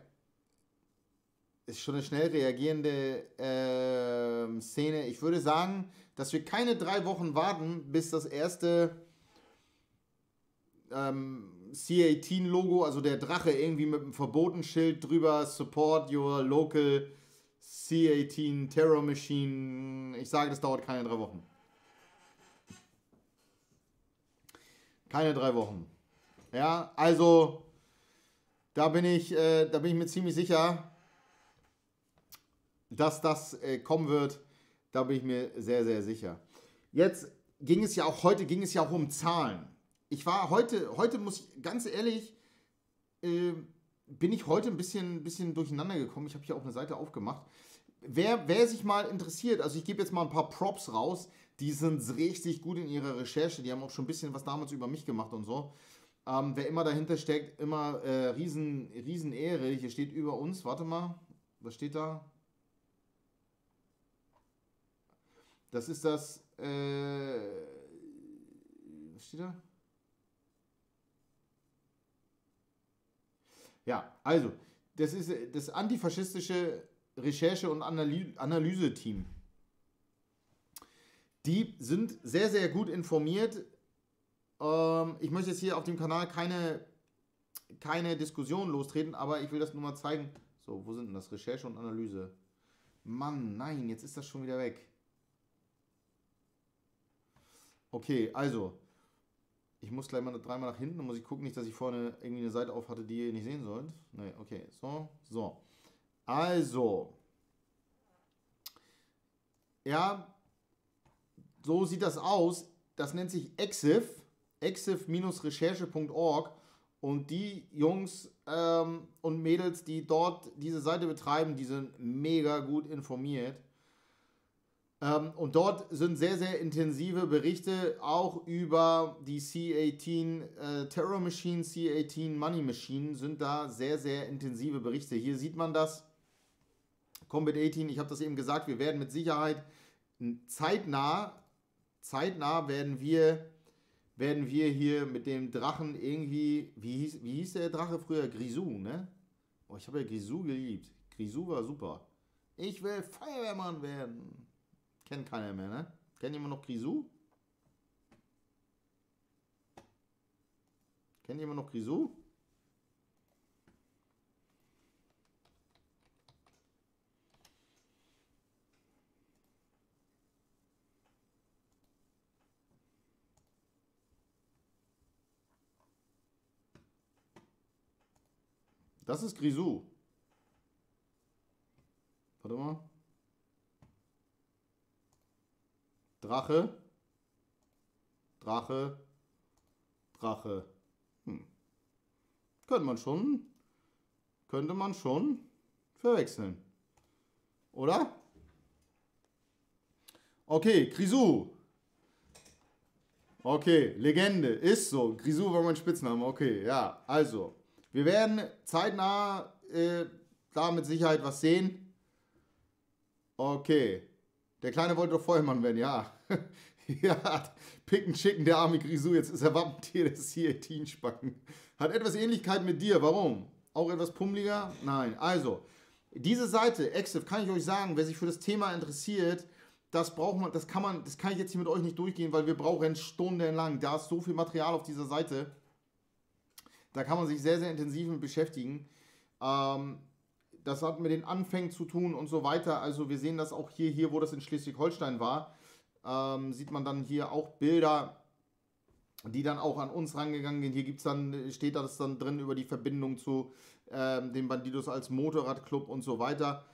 Ist schon eine schnell reagierende äh, Szene. Ich würde sagen, dass wir keine drei Wochen warten, bis das erste ähm, C18-Logo, also der Drache irgendwie mit einem Verbotenschild drüber, Support your local C18 Terror Machine. Ich sage, das dauert keine drei Wochen. Keine drei Wochen. Ja, also da bin ich, äh, da bin ich mir ziemlich sicher, dass das äh, kommen wird. Da bin ich mir sehr, sehr sicher. Jetzt ging es ja auch, heute ging es ja auch um Zahlen ich war heute, heute muss ich ganz ehrlich, äh, bin ich heute ein bisschen, bisschen durcheinander gekommen. Ich habe hier auch eine Seite aufgemacht. Wer, wer sich mal interessiert, also ich gebe jetzt mal ein paar Props raus, die sind richtig gut in ihrer Recherche. Die haben auch schon ein bisschen was damals über mich gemacht und so. Ähm, wer immer dahinter steckt, immer äh, riesen, riesen Ehre. Hier steht über uns, warte mal, was steht da? Das ist das, äh, was steht da? Ja, also, das ist das antifaschistische Recherche- und Analy Analyse-Team. Die sind sehr, sehr gut informiert. Ähm, ich möchte jetzt hier auf dem Kanal keine, keine Diskussion lostreten, aber ich will das nur mal zeigen. So, wo sind denn das? Recherche und Analyse. Mann, nein, jetzt ist das schon wieder weg. Okay, also. Ich muss gleich mal dreimal nach hinten, dann muss ich gucken, nicht, dass ich vorne irgendwie eine Seite auf hatte, die ihr nicht sehen sollt. Nee, okay, so, so. Also. Ja, so sieht das aus. Das nennt sich EXIF, exif-recherche.org. Und die Jungs ähm, und Mädels, die dort diese Seite betreiben, die sind mega gut informiert. Ähm, und dort sind sehr, sehr intensive Berichte auch über die C18 äh, Terror Machine, C18 Money Machine, sind da sehr, sehr intensive Berichte. Hier sieht man das. Combat 18, ich habe das eben gesagt, wir werden mit Sicherheit zeitnah, zeitnah werden wir, werden wir hier mit dem Drachen irgendwie, wie hieß, wie hieß der Drache früher? Grisou, ne? Oh, ich habe ja Grisou geliebt. Grisou war super. Ich will Feuerwehrmann werden. Kennt keiner mehr, ne? Kennt jemand noch Grisou? Kennt jemand noch Grisou? Das ist Grisou. Warte mal. Drache. Drache. Drache. Hm. Könnte man schon. Könnte man schon verwechseln. Oder? Okay, Grisou. Okay, Legende. Ist so. Grisou war mein Spitzname. Okay, ja. Also, wir werden zeitnah äh, da mit Sicherheit was sehen. Okay. Der Kleine wollte doch Feuermann werden, ja. ja, Picken Chicken, der arme Grisou, jetzt ist er Wappentier des C18-Spacken. Hat etwas Ähnlichkeit mit dir, warum? Auch etwas pummeliger? Nein. Also, diese Seite, Exif, kann ich euch sagen, wer sich für das Thema interessiert, das braucht man, das kann man, das kann ich jetzt hier mit euch nicht durchgehen, weil wir brauchen stundenlang. Da ist so viel Material auf dieser Seite. Da kann man sich sehr, sehr intensiv mit beschäftigen. Ähm, das hat mit den Anfängen zu tun und so weiter. Also wir sehen das auch hier, hier wo das in Schleswig-Holstein war, ähm, sieht man dann hier auch Bilder, die dann auch an uns rangegangen sind. Hier gibt's dann, steht das dann drin über die Verbindung zu ähm, den Bandidos als Motorradclub und so weiter.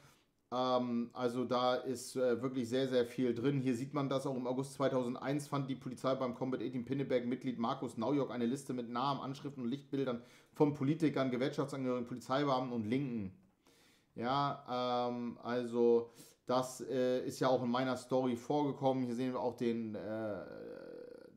Ähm, also da ist äh, wirklich sehr, sehr viel drin. Hier sieht man das auch im August 2001 fand die Polizei beim Combat 18 Pinneberg-Mitglied Markus Naujok eine Liste mit Namen, Anschriften und Lichtbildern von Politikern, Gewerkschaftsangehörigen, Polizeibeamten und Linken. Ja, ähm, also das äh, ist ja auch in meiner Story vorgekommen. Hier sehen wir auch den, äh,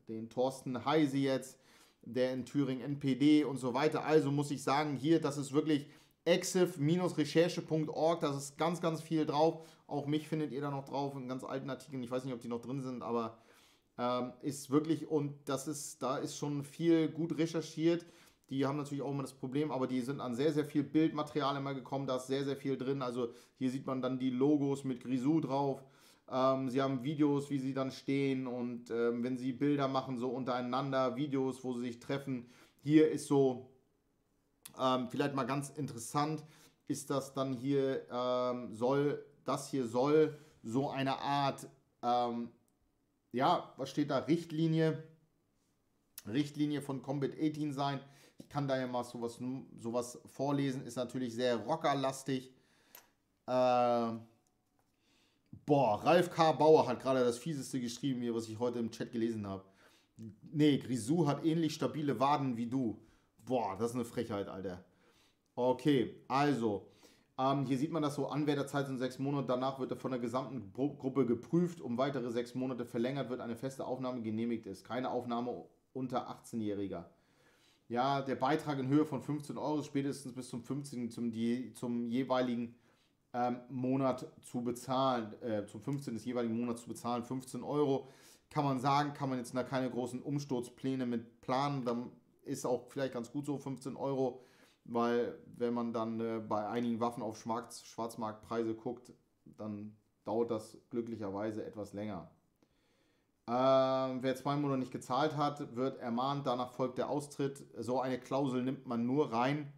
den Thorsten Heise jetzt, der in Thüringen NPD und so weiter. Also muss ich sagen, hier, das ist wirklich exif-recherche.org, da ist ganz, ganz viel drauf. Auch mich findet ihr da noch drauf in ganz alten Artikeln. Ich weiß nicht, ob die noch drin sind, aber ähm, ist wirklich, und das ist, da ist schon viel gut recherchiert. Die haben natürlich auch immer das Problem, aber die sind an sehr, sehr viel Bildmaterial immer gekommen. Da ist sehr, sehr viel drin. Also hier sieht man dann die Logos mit Grisou drauf. Ähm, sie haben Videos, wie sie dann stehen und ähm, wenn sie Bilder machen, so untereinander, Videos, wo sie sich treffen. Hier ist so, ähm, vielleicht mal ganz interessant, ist das dann hier, ähm, soll, das hier soll so eine Art, ähm, ja, was steht da, Richtlinie, Richtlinie von Combat 18 sein ich kann da ja mal sowas, sowas vorlesen, ist natürlich sehr rockerlastig. Äh, boah, Ralf K. Bauer hat gerade das fieseste geschrieben, was ich heute im Chat gelesen habe. Nee, Grisou hat ähnlich stabile Waden wie du. Boah, das ist eine Frechheit, Alter. Okay, also, ähm, hier sieht man das so, Anwärterzeit sind sechs Monate, danach wird er von der gesamten Gruppe geprüft, um weitere sechs Monate verlängert wird eine feste Aufnahme genehmigt ist. Keine Aufnahme unter 18-Jähriger ja, der Beitrag in Höhe von 15 Euro spätestens bis zum 15. zum, zum jeweiligen ähm, Monat zu bezahlen, äh, zum 15. des jeweiligen Monats zu bezahlen, 15 Euro. Kann man sagen, kann man jetzt da keine großen Umsturzpläne mit planen, dann ist auch vielleicht ganz gut so 15 Euro, weil wenn man dann äh, bei einigen Waffen auf Schwarz, Schwarzmarktpreise guckt, dann dauert das glücklicherweise etwas länger. Ähm, wer zwei Monate nicht gezahlt hat, wird ermahnt, danach folgt der Austritt. So eine Klausel nimmt man nur rein,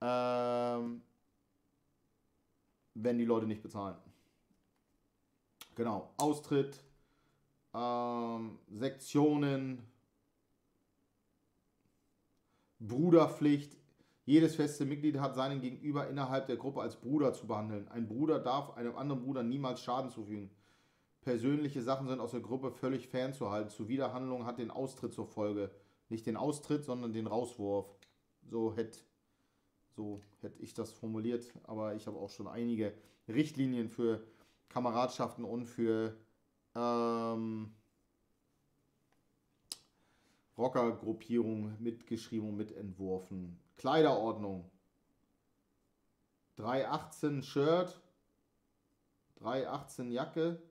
ähm, wenn die Leute nicht bezahlen. Genau, Austritt, ähm, Sektionen, Bruderpflicht. Jedes feste Mitglied hat seinen Gegenüber innerhalb der Gruppe als Bruder zu behandeln. Ein Bruder darf einem anderen Bruder niemals Schaden zufügen. Persönliche Sachen sind aus der Gruppe völlig fernzuhalten. Zuwiderhandlung hat den Austritt zur Folge. Nicht den Austritt, sondern den Rauswurf. So hätte so hätt ich das formuliert. Aber ich habe auch schon einige Richtlinien für Kameradschaften und für ähm, Rockergruppierung mitgeschrieben und mitentworfen. Kleiderordnung. 318 Shirt, 318 Jacke.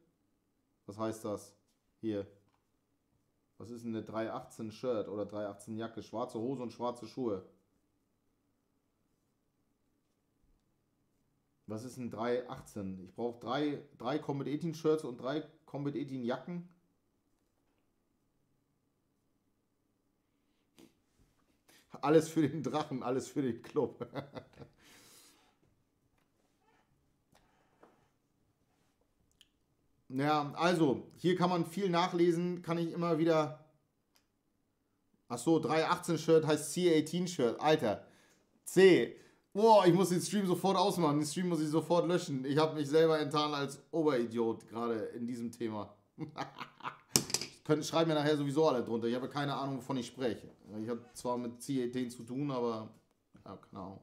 Was heißt das? Hier. Was ist denn eine 318 Shirt oder 318 Jacke? Schwarze Hose und schwarze Schuhe. Was ist ein 318? Ich brauche drei, drei Combat 18 Shirts und drei Combat 18 Jacken. Alles für den Drachen, alles für den Club. ja, also, hier kann man viel nachlesen, kann ich immer wieder. Achso, 318 Shirt heißt C18 Shirt. Alter. C. Boah, ich muss den Stream sofort ausmachen. Den Stream muss ich sofort löschen. Ich habe mich selber enttarnt als Oberidiot gerade in diesem Thema. Schreiben mir nachher sowieso alle drunter. Ich habe keine Ahnung, wovon ich spreche. Ich habe zwar mit CET zu tun, aber ja, Ahnung.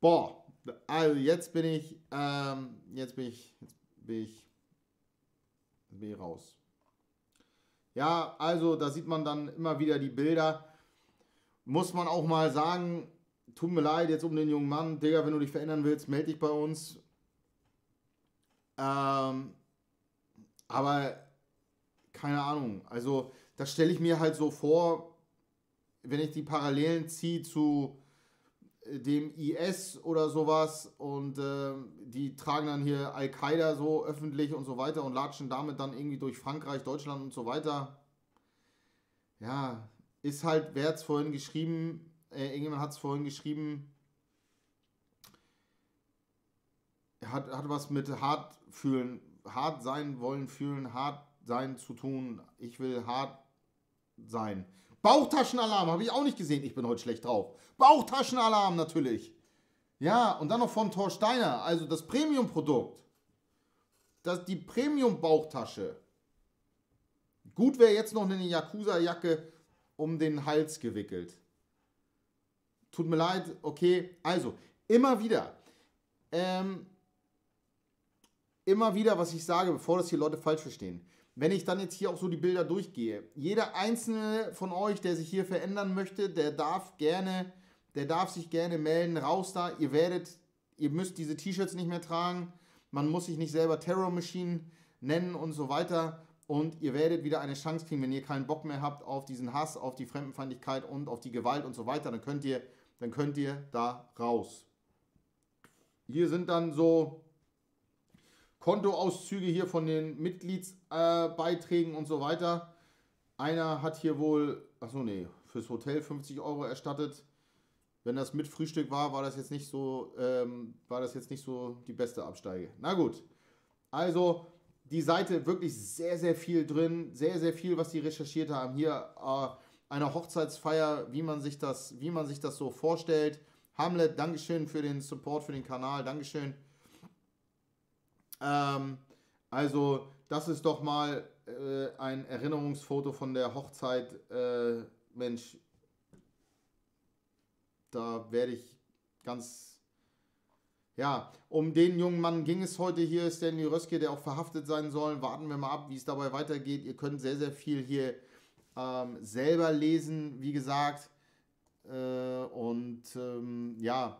Boah, also jetzt bin ich, ähm, jetzt bin ich, jetzt bin ich, ich raus. Ja, also da sieht man dann immer wieder die Bilder. Muss man auch mal sagen, tut mir leid jetzt um den jungen Mann, Digga, wenn du dich verändern willst, melde dich bei uns. Ähm, aber keine Ahnung, also das stelle ich mir halt so vor, wenn ich die Parallelen ziehe zu dem IS oder sowas und äh, die tragen dann hier Al-Qaida so öffentlich und so weiter und latschen damit dann irgendwie durch Frankreich, Deutschland und so weiter. Ja, ist halt, wer hat es vorhin geschrieben, äh, irgendjemand hat es vorhin geschrieben, hat, hat was mit hart fühlen, hart sein wollen, fühlen, hart sein zu tun. Ich will hart sein. Bauchtaschenalarm habe ich auch nicht gesehen. Ich bin heute schlecht drauf. Bauchtaschenalarm natürlich. Ja, und dann noch von Thor Steiner, also das Premium-Produkt. Die Premium-Bauchtasche. Gut wäre jetzt noch eine Yakuza-Jacke um den Hals gewickelt. Tut mir leid, okay. Also, immer wieder. Ähm, immer wieder, was ich sage, bevor das hier Leute falsch verstehen. Wenn ich dann jetzt hier auch so die Bilder durchgehe, jeder einzelne von euch, der sich hier verändern möchte, der darf gerne, der darf sich gerne melden, raus da. Ihr werdet, ihr müsst diese T-Shirts nicht mehr tragen. Man muss sich nicht selber Terror Machine nennen und so weiter. Und ihr werdet wieder eine Chance kriegen, wenn ihr keinen Bock mehr habt auf diesen Hass, auf die Fremdenfeindlichkeit und auf die Gewalt und so weiter. Dann könnt ihr, dann könnt ihr da raus. Hier sind dann so Kontoauszüge hier von den Mitgliedsbeiträgen äh, und so weiter. Einer hat hier wohl, achso, nee, fürs Hotel 50 Euro erstattet. Wenn das mit Frühstück war, war das jetzt nicht so, ähm, war das jetzt nicht so die beste Absteige. Na gut. Also, die Seite wirklich sehr, sehr viel drin, sehr, sehr viel, was die recherchiert haben. Hier äh, eine Hochzeitsfeier, wie man sich das, wie man sich das so vorstellt. Hamlet, Dankeschön für den Support für den Kanal, Dankeschön. Ähm, also, das ist doch mal äh, ein Erinnerungsfoto von der Hochzeit. Äh, Mensch, da werde ich ganz. Ja, um den jungen Mann ging es heute hier, Stanley Röske, der auch verhaftet sein soll. Warten wir mal ab, wie es dabei weitergeht. Ihr könnt sehr, sehr viel hier ähm, selber lesen, wie gesagt. Äh, und ähm, ja,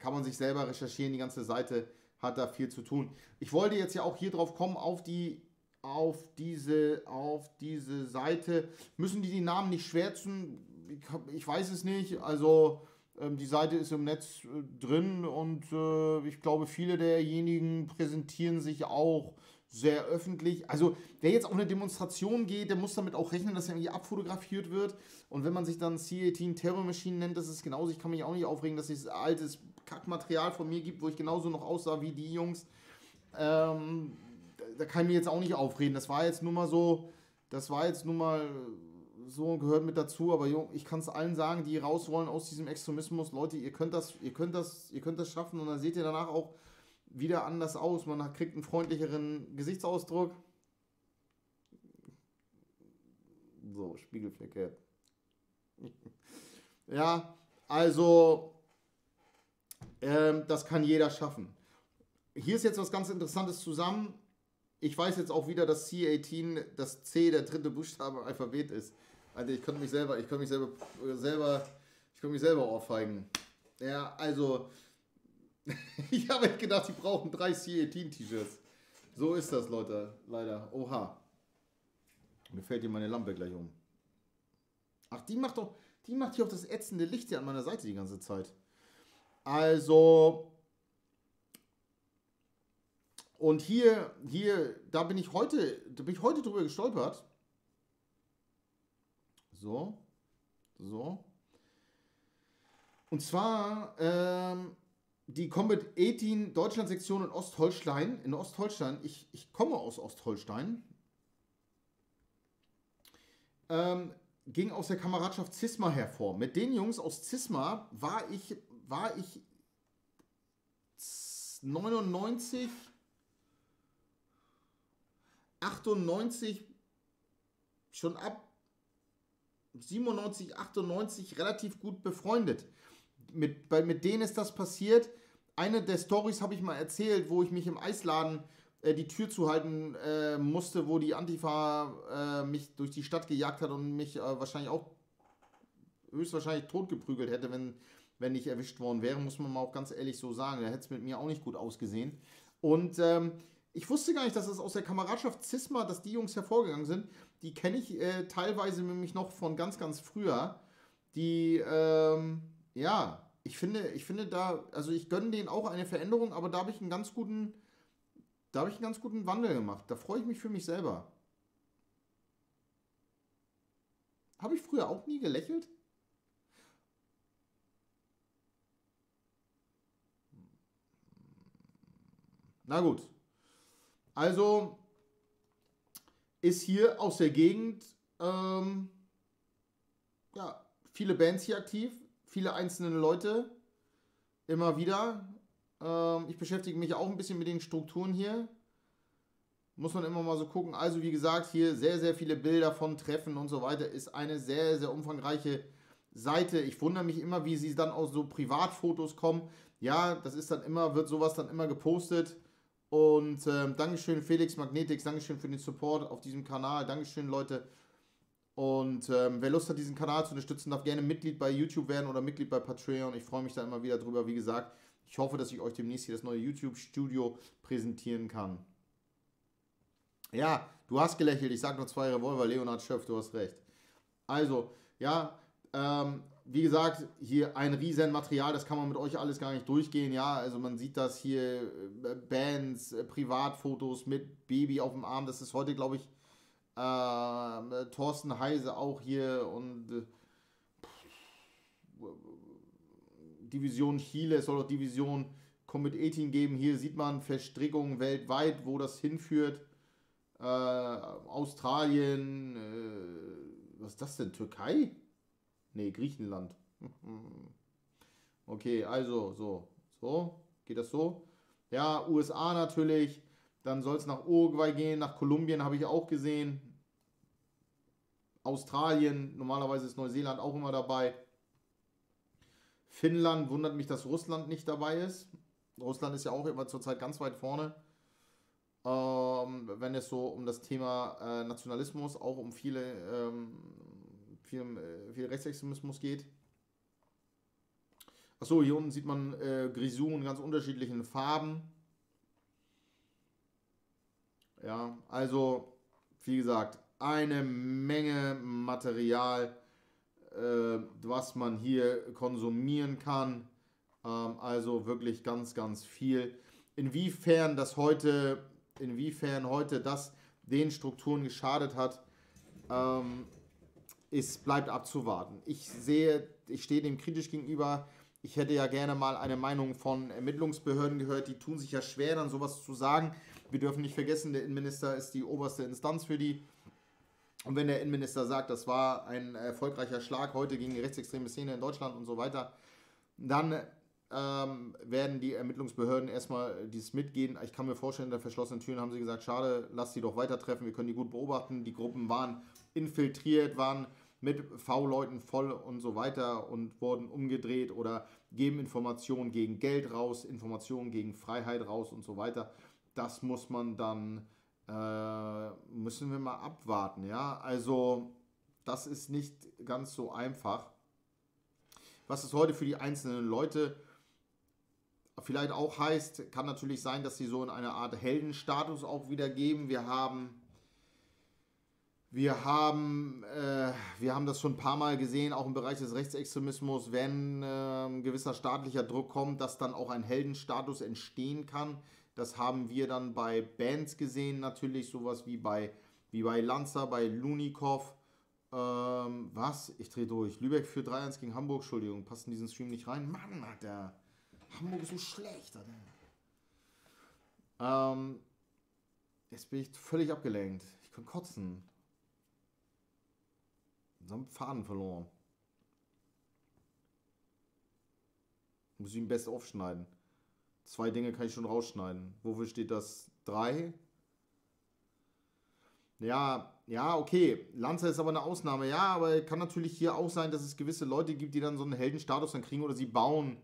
kann man sich selber recherchieren, die ganze Seite hat da viel zu tun. Ich wollte jetzt ja auch hier drauf kommen, auf die auf diese, auf diese Seite. Müssen die die Namen nicht schwärzen? Ich, ich weiß es nicht. Also ähm, die Seite ist im Netz äh, drin und äh, ich glaube, viele derjenigen präsentieren sich auch sehr öffentlich. Also, wer jetzt auf eine Demonstration geht, der muss damit auch rechnen, dass er irgendwie abfotografiert wird. Und wenn man sich dann C18 Terror Machine nennt, das ist genauso. Ich kann mich auch nicht aufregen, dass es altes Kackmaterial von mir gibt, wo ich genauso noch aussah wie die Jungs. Ähm, da kann ich mir jetzt auch nicht aufreden. Das war jetzt nur mal so, das war jetzt nur mal so gehört mit dazu, aber ich kann es allen sagen, die raus wollen aus diesem Extremismus, Leute, ihr könnt das, ihr könnt das, ihr könnt das schaffen und dann seht ihr danach auch, wieder anders aus. Man kriegt einen freundlicheren Gesichtsausdruck. So, Spiegelflecke. ja, also, ähm, das kann jeder schaffen. Hier ist jetzt was ganz Interessantes zusammen. Ich weiß jetzt auch wieder, dass C18 das C der dritte Buchstabe im Alphabet ist. Also ich könnte mich selber, ich könnte mich selber, selber, ich könnte mich selber ohrfeigen. Ja, also ich habe echt gedacht, die brauchen drei C18-T-Shirts. So ist das, Leute. Leider. Oha. Mir fällt hier meine Lampe gleich um. Ach, die macht doch. Die macht hier auch das ätzende Licht hier an meiner Seite die ganze Zeit. Also. Und hier, hier, da bin ich heute, da bin ich heute drüber gestolpert. So. So. Und zwar ähm, die Combat 18 Deutschland-Sektion in Ostholstein. In Ostholstein, ich, ich komme aus Ostholstein. Ähm, ging aus der Kameradschaft Zisma hervor. Mit den Jungs aus Zisma war ich, war ich 99, 98, schon ab 97, 98 relativ gut befreundet. Mit, bei, mit denen ist das passiert eine der Stories habe ich mal erzählt, wo ich mich im Eisladen äh, die Tür zuhalten äh, musste, wo die Antifa äh, mich durch die Stadt gejagt hat und mich äh, wahrscheinlich auch höchstwahrscheinlich totgeprügelt hätte, wenn, wenn ich erwischt worden wäre, muss man mal auch ganz ehrlich so sagen. Da hätte es mit mir auch nicht gut ausgesehen. Und ähm, ich wusste gar nicht, dass es aus der Kameradschaft Zisma, dass die Jungs hervorgegangen sind. Die kenne ich äh, teilweise nämlich noch von ganz, ganz früher. Die, ähm, ja, ich finde, ich finde da, also ich gönne denen auch eine Veränderung, aber da habe ich einen ganz guten, da habe ich einen ganz guten Wandel gemacht. Da freue ich mich für mich selber. Habe ich früher auch nie gelächelt? Na gut. Also ist hier aus der Gegend ähm, ja, viele Bands hier aktiv viele einzelne Leute immer wieder. Ähm, ich beschäftige mich auch ein bisschen mit den Strukturen hier. Muss man immer mal so gucken. Also wie gesagt, hier sehr, sehr viele Bilder von Treffen und so weiter. Ist eine sehr, sehr umfangreiche Seite. Ich wundere mich immer, wie sie dann aus so Privatfotos kommen. Ja, das ist dann immer, wird sowas dann immer gepostet. Und ähm, Dankeschön Felix Magnetix, Dankeschön für den Support auf diesem Kanal. Dankeschön Leute. Und ähm, wer Lust hat, diesen Kanal zu unterstützen, darf gerne Mitglied bei YouTube werden oder Mitglied bei Patreon. Ich freue mich da immer wieder drüber. Wie gesagt, ich hoffe, dass ich euch demnächst hier das neue YouTube-Studio präsentieren kann. Ja, du hast gelächelt. Ich sage nur zwei Revolver. Leonard Schöpf, du hast recht. Also, ja, ähm, wie gesagt, hier ein riesen Material, das kann man mit euch alles gar nicht durchgehen. Ja, also man sieht das hier, äh, Bands, äh, Privatfotos mit Baby auf dem Arm. Das ist heute, glaube ich, äh, Thorsten Heise auch hier und äh, Division Chile, es soll auch Division Comet 18 geben. Hier sieht man Verstrickungen weltweit, wo das hinführt. Äh, Australien, äh, was ist das denn? Türkei? Ne, Griechenland. okay, also so, so, geht das so? Ja, USA natürlich. Dann soll es nach Uruguay gehen, nach Kolumbien habe ich auch gesehen. Australien, normalerweise ist Neuseeland auch immer dabei. Finnland wundert mich, dass Russland nicht dabei ist. Russland ist ja auch immer zurzeit ganz weit vorne, ähm, wenn es so um das Thema äh, Nationalismus, auch um viele, ähm, viel, äh, viel Rechtsextremismus geht. Achso, hier unten sieht man äh, Grisou in ganz unterschiedlichen Farben. Ja, also, wie gesagt, eine Menge Material, äh, was man hier konsumieren kann. Ähm, also wirklich ganz, ganz viel. Inwiefern das heute inwiefern heute das den Strukturen geschadet hat, ähm, ist, bleibt abzuwarten. Ich sehe, ich stehe dem kritisch gegenüber. Ich hätte ja gerne mal eine Meinung von Ermittlungsbehörden gehört, die tun sich ja schwer, dann sowas zu sagen. Wir dürfen nicht vergessen, der Innenminister ist die oberste Instanz für die. Und wenn der Innenminister sagt, das war ein erfolgreicher Schlag heute gegen die rechtsextreme Szene in Deutschland und so weiter, dann ähm, werden die Ermittlungsbehörden erstmal dieses mitgehen. Ich kann mir vorstellen, hinter verschlossenen Türen haben sie gesagt, schade, lass sie doch weiter treffen, wir können die gut beobachten. Die Gruppen waren infiltriert, waren mit V-Leuten voll und so weiter und wurden umgedreht oder geben Informationen gegen Geld raus, Informationen gegen Freiheit raus und so weiter. Das muss man dann, äh, müssen wir mal abwarten, ja. Also, das ist nicht ganz so einfach. Was es heute für die einzelnen Leute vielleicht auch heißt, kann natürlich sein, dass sie so in eine Art Heldenstatus auch wieder geben. Wir haben wir haben, äh, wir haben das schon ein paar Mal gesehen, auch im Bereich des Rechtsextremismus, wenn äh, ein gewisser staatlicher Druck kommt, dass dann auch ein Heldenstatus entstehen kann. Das haben wir dann bei Bands gesehen, natürlich sowas wie bei, wie bei Lanza, bei Lunikov. Ähm, was? Ich drehe durch. Lübeck für 3-1 gegen Hamburg, Entschuldigung, passt in diesen Stream nicht rein. Mann, hat der Hamburg ist so schlecht. Ähm, jetzt bin ich völlig abgelenkt. Ich kann kotzen. Einen Faden verloren. Muss ich ihn best aufschneiden. Zwei Dinge kann ich schon rausschneiden. Wofür steht das? Drei? Ja, ja, okay. Lanza ist aber eine Ausnahme. Ja, aber kann natürlich hier auch sein, dass es gewisse Leute gibt, die dann so einen Heldenstatus dann kriegen oder sie bauen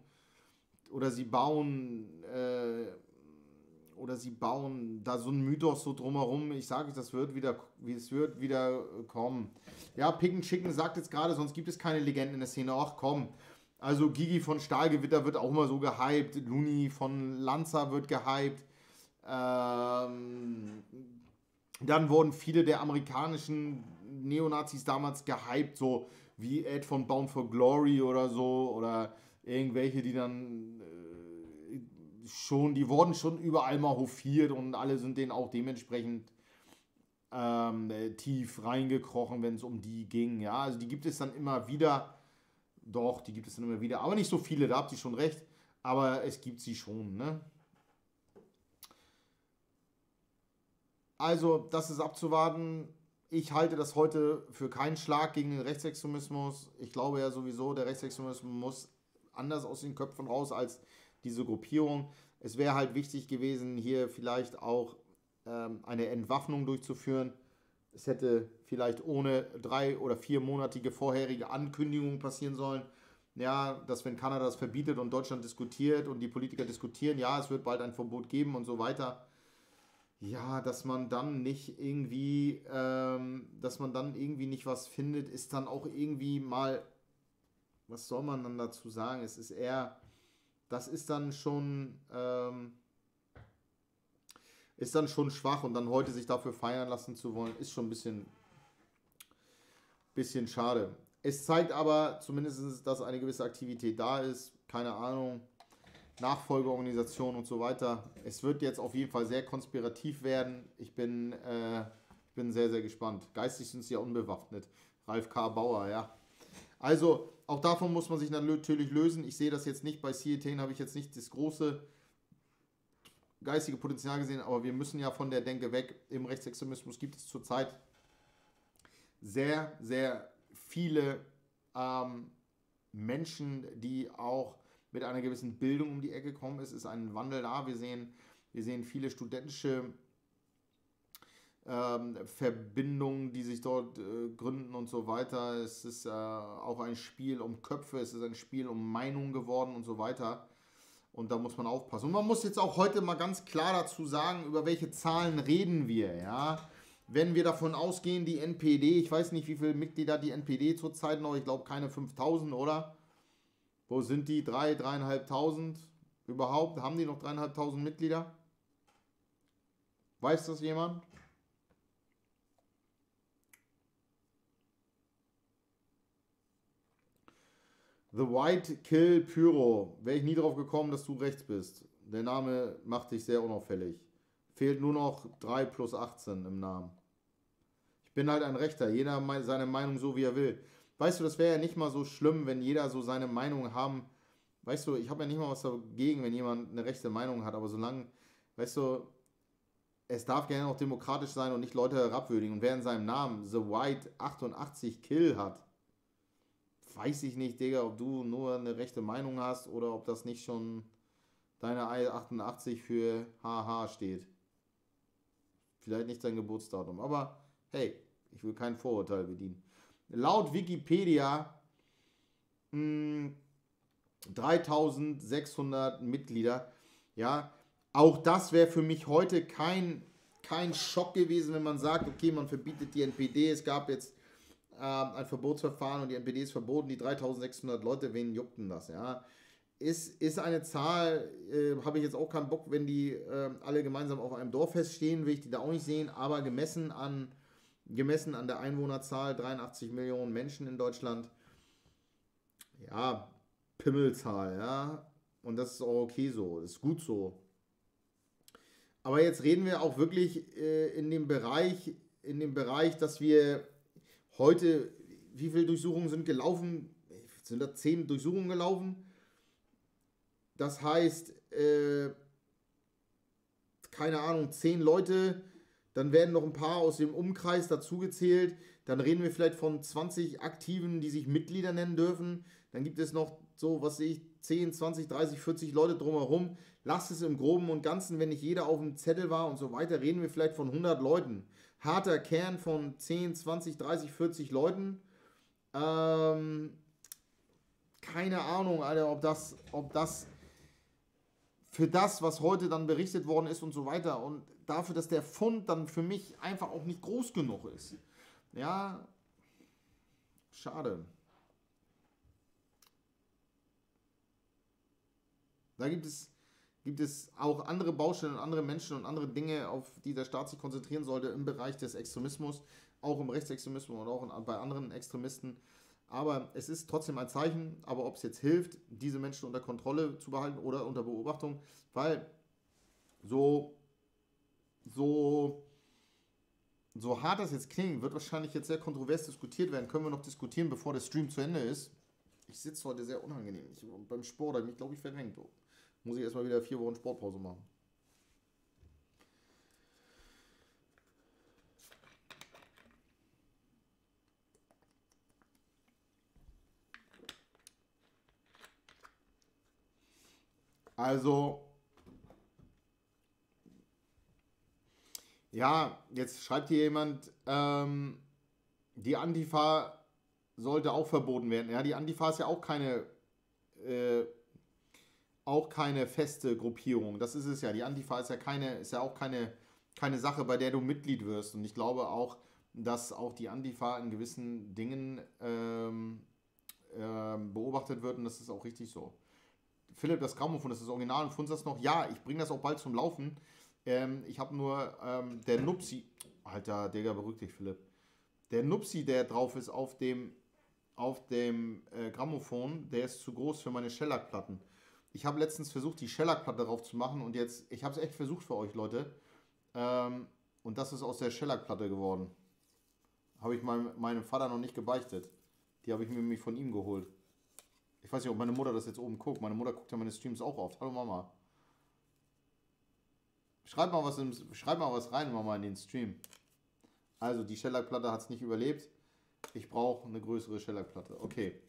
oder sie bauen äh, oder sie bauen da so einen Mythos so drumherum. Ich sage, das wird wieder, wie es wird wieder kommen. Ja, Picken Chicken sagt jetzt gerade, sonst gibt es keine Legenden in der Szene. Ach komm. Also Gigi von Stahlgewitter wird auch immer so gehypt. Luni von Lanza wird gehypt. Ähm, dann wurden viele der amerikanischen Neonazis damals gehypt, so wie Ed von Bound for Glory oder so. Oder irgendwelche, die dann äh, schon, die wurden schon überall mal hofiert und alle sind denen auch dementsprechend ähm, äh, tief reingekrochen, wenn es um die ging. Ja, also die gibt es dann immer wieder. Doch, die gibt es dann immer wieder. Aber nicht so viele, da habt ihr schon recht. Aber es gibt sie schon, ne? Also, das ist abzuwarten. Ich halte das heute für keinen Schlag gegen den Rechtsextremismus. Ich glaube ja sowieso, der Rechtsextremismus muss anders aus den Köpfen raus als diese Gruppierung. Es wäre halt wichtig gewesen, hier vielleicht auch ähm, eine Entwaffnung durchzuführen. Es hätte vielleicht ohne drei- oder viermonatige vorherige Ankündigung passieren sollen. Ja, dass wenn Kanada das verbietet und Deutschland diskutiert und die Politiker diskutieren, ja, es wird bald ein Verbot geben und so weiter. Ja, dass man dann nicht irgendwie, ähm, dass man dann irgendwie nicht was findet, ist dann auch irgendwie mal was soll man dann dazu sagen? Es ist eher, das ist dann schon, ähm, ist dann schon schwach und dann heute sich dafür feiern lassen zu wollen, ist schon ein bisschen, bisschen schade. Es zeigt aber zumindest, dass eine gewisse Aktivität da ist. Keine Ahnung, Nachfolgeorganisation und so weiter. Es wird jetzt auf jeden Fall sehr konspirativ werden. Ich bin, äh, ich bin sehr, sehr gespannt. Geistig sind sie ja unbewaffnet. Ralf K. Bauer, ja. Also, auch davon muss man sich natürlich lösen. Ich sehe das jetzt nicht bei CETN, habe ich jetzt nicht das große geistige Potenzial gesehen, aber wir müssen ja von der Denke weg. Im Rechtsextremismus gibt es zurzeit sehr, sehr viele ähm, Menschen, die auch mit einer gewissen Bildung um die Ecke kommen. Es ist ein Wandel da. Wir sehen, wir sehen viele studentische ähm, Verbindungen, die sich dort äh, gründen und so weiter. Es ist äh, auch ein Spiel um Köpfe, es ist ein Spiel um Meinungen geworden und so weiter. Und da muss man aufpassen. Und man muss jetzt auch heute mal ganz klar dazu sagen, über welche Zahlen reden wir, ja. Wenn wir davon ausgehen, die NPD, ich weiß nicht, wie viele Mitglieder die NPD zurzeit noch, ich glaube keine 5000, oder? Wo sind die? 3, 3.500 überhaupt? Haben die noch 3.500 Mitglieder? Weiß das jemand? The White Kill Pyro. Wäre ich nie drauf gekommen, dass du rechts bist. Der Name macht dich sehr unauffällig. Fehlt nur noch 3 plus 18 im Namen. Ich bin halt ein Rechter. Jeder seine Meinung so, wie er will. Weißt du, das wäre ja nicht mal so schlimm, wenn jeder so seine Meinung haben. Weißt du, ich habe ja nicht mal was dagegen, wenn jemand eine rechte Meinung hat, aber solange, weißt du, es darf gerne auch demokratisch sein und nicht Leute herabwürdigen. Und wer in seinem Namen The White 88 Kill hat, weiß ich nicht, Digga, ob du nur eine rechte Meinung hast oder ob das nicht schon deine 88 für HH steht. Vielleicht nicht dein Geburtsdatum, aber hey, ich will kein Vorurteil bedienen. Laut Wikipedia mh, hm, 3600 Mitglieder. Ja, auch das wäre für mich heute kein, kein Schock gewesen, wenn man sagt, okay, man verbietet die NPD. Es gab jetzt ein Verbotsverfahren und die NPD ist verboten, die 3600 Leute, wen juckten das? Ja, ist, ist eine Zahl, äh, habe ich jetzt auch keinen Bock, wenn die äh, alle gemeinsam auf einem Dorffest stehen, will ich die da auch nicht sehen, aber gemessen an, gemessen an der Einwohnerzahl, 83 Millionen Menschen in Deutschland, ja, Pimmelzahl, ja, und das ist auch okay so, das ist gut so. Aber jetzt reden wir auch wirklich äh, in dem Bereich, in dem Bereich, dass wir heute, wie viele Durchsuchungen sind gelaufen? Sind da zehn Durchsuchungen gelaufen? Das heißt, äh, keine Ahnung, zehn Leute, dann werden noch ein paar aus dem Umkreis dazugezählt. Dann reden wir vielleicht von 20 Aktiven, die sich Mitglieder nennen dürfen. Dann gibt es noch so, was sehe ich, 10, 20, 30, 40 Leute drumherum. Lasst es im Groben und Ganzen, wenn nicht jeder auf dem Zettel war und so weiter, reden wir vielleicht von 100 Leuten. Harter Kern von 10, 20, 30, 40 Leuten. Ähm, keine Ahnung, Alter, ob das, ob das für das, was heute dann berichtet worden ist und so weiter und dafür, dass der Fund dann für mich einfach auch nicht groß genug ist. Ja, schade. Da gibt es, gibt es auch andere Baustellen und andere Menschen und andere Dinge, auf die der Staat sich konzentrieren sollte im Bereich des Extremismus, auch im Rechtsextremismus und auch bei anderen Extremisten. Aber es ist trotzdem ein Zeichen, aber ob es jetzt hilft, diese Menschen unter Kontrolle zu behalten oder unter Beobachtung, weil so, so, so hart das jetzt klingt, wird wahrscheinlich jetzt sehr kontrovers diskutiert werden. Können wir noch diskutieren, bevor der Stream zu Ende ist. Ich sitze heute sehr unangenehm. Ich, beim Sport habe ich mich, glaube ich, verrenkt. Muss ich erstmal wieder vier Wochen Sportpause machen. Also, ja, jetzt schreibt hier jemand, ähm, die Antifa sollte auch verboten werden. Ja, die Antifa ist ja auch keine, äh, auch keine feste Gruppierung. Das ist es ja. Die Antifa ist ja keine, ist ja auch keine, keine Sache, bei der du Mitglied wirst. Und ich glaube auch, dass auch die Antifa in gewissen Dingen ähm, ähm, beobachtet wird und das ist auch richtig so. Philipp, das Grammophon, das ist das Original und funzt das noch. Ja, ich bringe das auch bald zum Laufen. Ähm, ich habe nur ähm, der Nupsi. Alter, Digga, beruhig dich, Philipp. Der Nupsi, der drauf ist auf dem, auf dem äh, Grammophon, der ist zu groß für meine Shellac-Platten. Ich habe letztens versucht, die Shellac-Platte drauf zu machen und jetzt, ich habe es echt versucht für euch, Leute. Ähm, und das ist aus der Shellac-Platte geworden. Habe ich meinem, meinem Vater noch nicht gebeichtet. Die habe ich mir nämlich von ihm geholt. Ich weiß nicht, ob meine Mutter das jetzt oben guckt. Meine Mutter guckt ja meine Streams auch oft. Hallo Mama. Schreib mal was, im, schreib mal was rein, Mama, in den Stream. Also, die Shellac-Platte hat es nicht überlebt. Ich brauche eine größere Shellac-Platte. Okay.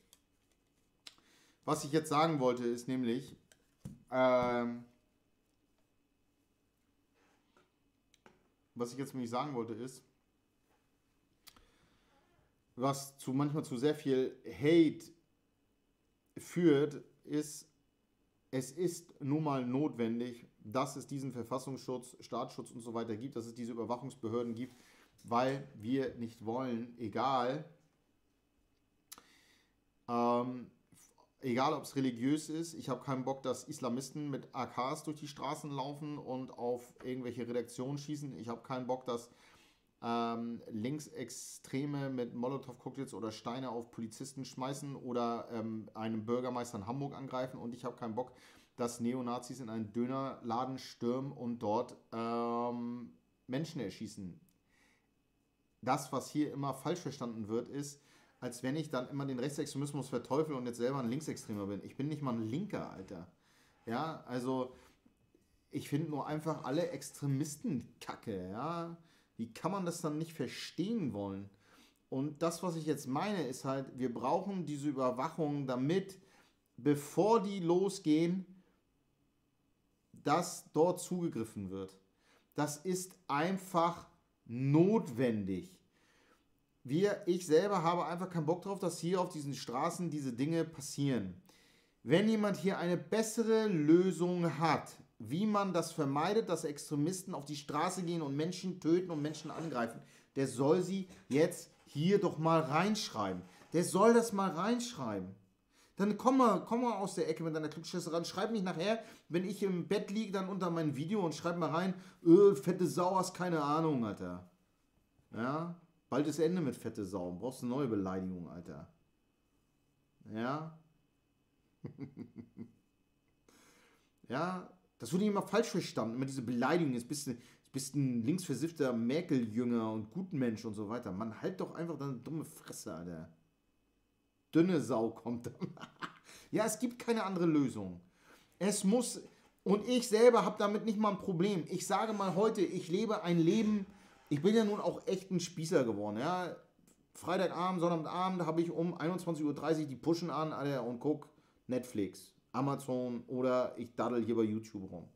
Was ich jetzt sagen wollte, ist nämlich, ähm, was ich jetzt nämlich sagen wollte, ist, was zu manchmal zu sehr viel Hate führt, ist, es ist nun mal notwendig, dass es diesen Verfassungsschutz, Staatsschutz und so weiter gibt, dass es diese Überwachungsbehörden gibt, weil wir nicht wollen, egal, ähm, egal ob es religiös ist, ich habe keinen Bock, dass Islamisten mit AKs durch die Straßen laufen und auf irgendwelche Redaktionen schießen. Ich habe keinen Bock, dass ähm, Linksextreme mit Molotow-Cocktails oder Steine auf Polizisten schmeißen oder ähm, einen Bürgermeister in Hamburg angreifen und ich habe keinen Bock, dass Neonazis in einen Dönerladen stürmen und dort ähm, Menschen erschießen. Das, was hier immer falsch verstanden wird, ist, als wenn ich dann immer den Rechtsextremismus verteufel und jetzt selber ein Linksextremer bin. Ich bin nicht mal ein Linker, Alter. Ja, also ich finde nur einfach alle Extremisten kacke, ja. Wie kann man das dann nicht verstehen wollen? Und das, was ich jetzt meine, ist halt, wir brauchen diese Überwachung, damit, bevor die losgehen, dass dort zugegriffen wird. Das ist einfach notwendig. Wir, ich selber habe einfach keinen Bock drauf, dass hier auf diesen Straßen diese Dinge passieren. Wenn jemand hier eine bessere Lösung hat, wie man das vermeidet, dass Extremisten auf die Straße gehen und Menschen töten und Menschen angreifen, der soll sie jetzt hier doch mal reinschreiben. Der soll das mal reinschreiben. Dann komm mal, komm mal aus der Ecke mit deiner Klugscheiße ran. Schreib mich nachher, wenn ich im Bett liege, dann unter mein Video und schreib mal rein, öh, fette Sau, hast keine Ahnung, Alter. Ja? Bald ist Ende mit fette Sau. Brauchst eine neue Beleidigung, Alter. Ja? ja, das wurde immer falsch verstanden. Immer diese Beleidigung, jetzt bist du, bist ein linksversiffter Merkel-Jünger und Gutmensch und so weiter. Man, halt doch einfach deine dumme Fresse, Alter. Dünne Sau kommt dann. ja, es gibt keine andere Lösung. Es muss, und ich selber habe damit nicht mal ein Problem. Ich sage mal heute, ich lebe ein Leben, ich bin ja nun auch echt ein Spießer geworden, ja. Freitagabend, Sonnabendabend habe ich um 21.30 Uhr die Pushen an, Alter, und guck Netflix, Amazon oder ich daddel hier bei YouTube rum.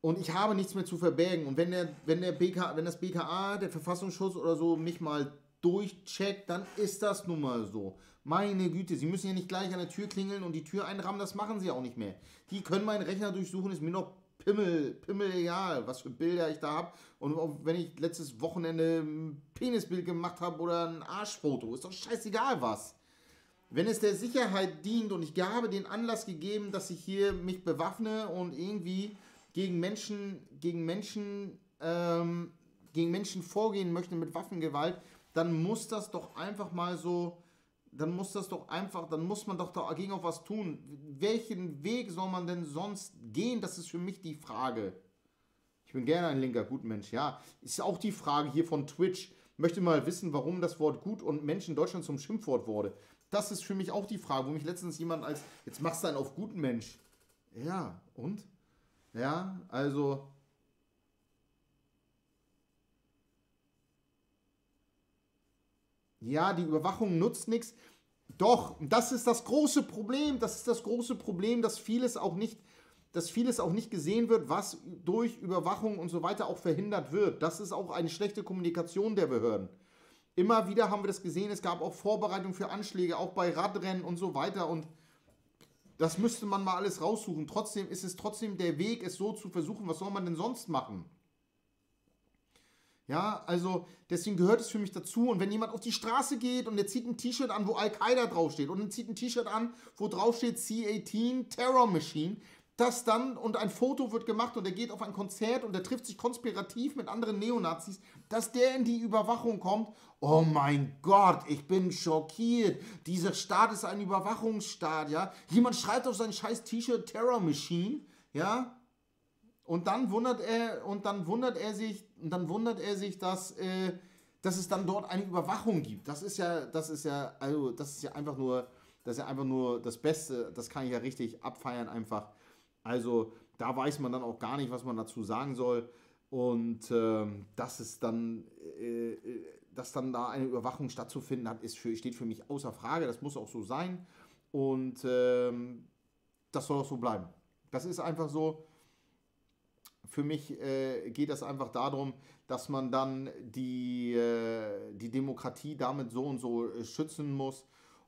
Und ich habe nichts mehr zu verbergen. Und wenn, der, wenn, der BK, wenn das BKA, der Verfassungsschutz oder so, mich mal durchcheckt, dann ist das nun mal so. Meine Güte, sie müssen ja nicht gleich an der Tür klingeln und die Tür einrahmen, das machen sie auch nicht mehr. Die können meinen Rechner durchsuchen, ist mir noch Pimmel, Pimmel egal, was für Bilder ich da habe. Und auch wenn ich letztes Wochenende ein Penisbild gemacht habe oder ein Arschfoto, ist doch scheißegal was. Wenn es der Sicherheit dient und ich habe den Anlass gegeben, dass ich hier mich bewaffne und irgendwie gegen Menschen, gegen Menschen, ähm, gegen Menschen vorgehen möchte mit Waffengewalt, dann muss das doch einfach mal so, dann muss das doch einfach, dann muss man doch dagegen auch was tun. Welchen Weg soll man denn sonst gehen? Das ist für mich die Frage. Ich bin gerne ein linker Gutmensch, ja. Ist auch die Frage hier von Twitch. Möchte mal wissen, warum das Wort Gut und Mensch in Deutschland zum Schimpfwort wurde. Das ist für mich auch die Frage, wo mich letztens jemand als, jetzt machst du einen auf guten Mensch. Ja, und? Ja, also. Ja, die Überwachung nutzt nichts. Doch, das ist das große Problem. Das ist das große Problem, dass vieles auch nicht, dass vieles auch nicht gesehen wird, was durch Überwachung und so weiter auch verhindert wird. Das ist auch eine schlechte Kommunikation der Behörden. Immer wieder haben wir das gesehen. Es gab auch Vorbereitungen für Anschläge, auch bei Radrennen und so weiter. Und das müsste man mal alles raussuchen. Trotzdem ist es trotzdem der Weg, es so zu versuchen. Was soll man denn sonst machen? Ja, also deswegen gehört es für mich dazu. Und wenn jemand auf die Straße geht und der zieht ein T-Shirt an, wo Al-Qaida draufsteht, und er zieht ein T-Shirt an, wo draufsteht C-18 Terror Machine, das dann und ein Foto wird gemacht und er geht auf ein Konzert und er trifft sich konspirativ mit anderen Neonazis, dass der in die Überwachung kommt. Oh mein Gott, ich bin schockiert. Dieser Staat ist ein Überwachungsstaat, ja. Jemand schreibt auf sein scheiß T-Shirt Terror Machine, ja. Und dann wundert er und dann wundert er sich und dann wundert er sich, dass äh, dass es dann dort eine Überwachung gibt. Das ist ja, das ist ja, also das ist ja einfach nur, das ist ja einfach nur das Beste. Das kann ich ja richtig abfeiern einfach. Also da weiß man dann auch gar nicht, was man dazu sagen soll. Und ähm, dass es dann, äh, äh, dass dann da eine Überwachung stattzufinden hat, ist für, steht für mich außer Frage. Das muss auch so sein. Und ähm, das soll auch so bleiben. Das ist einfach so. Für mich äh, geht es einfach darum, dass man dann die, äh, die Demokratie damit so und so äh, schützen muss.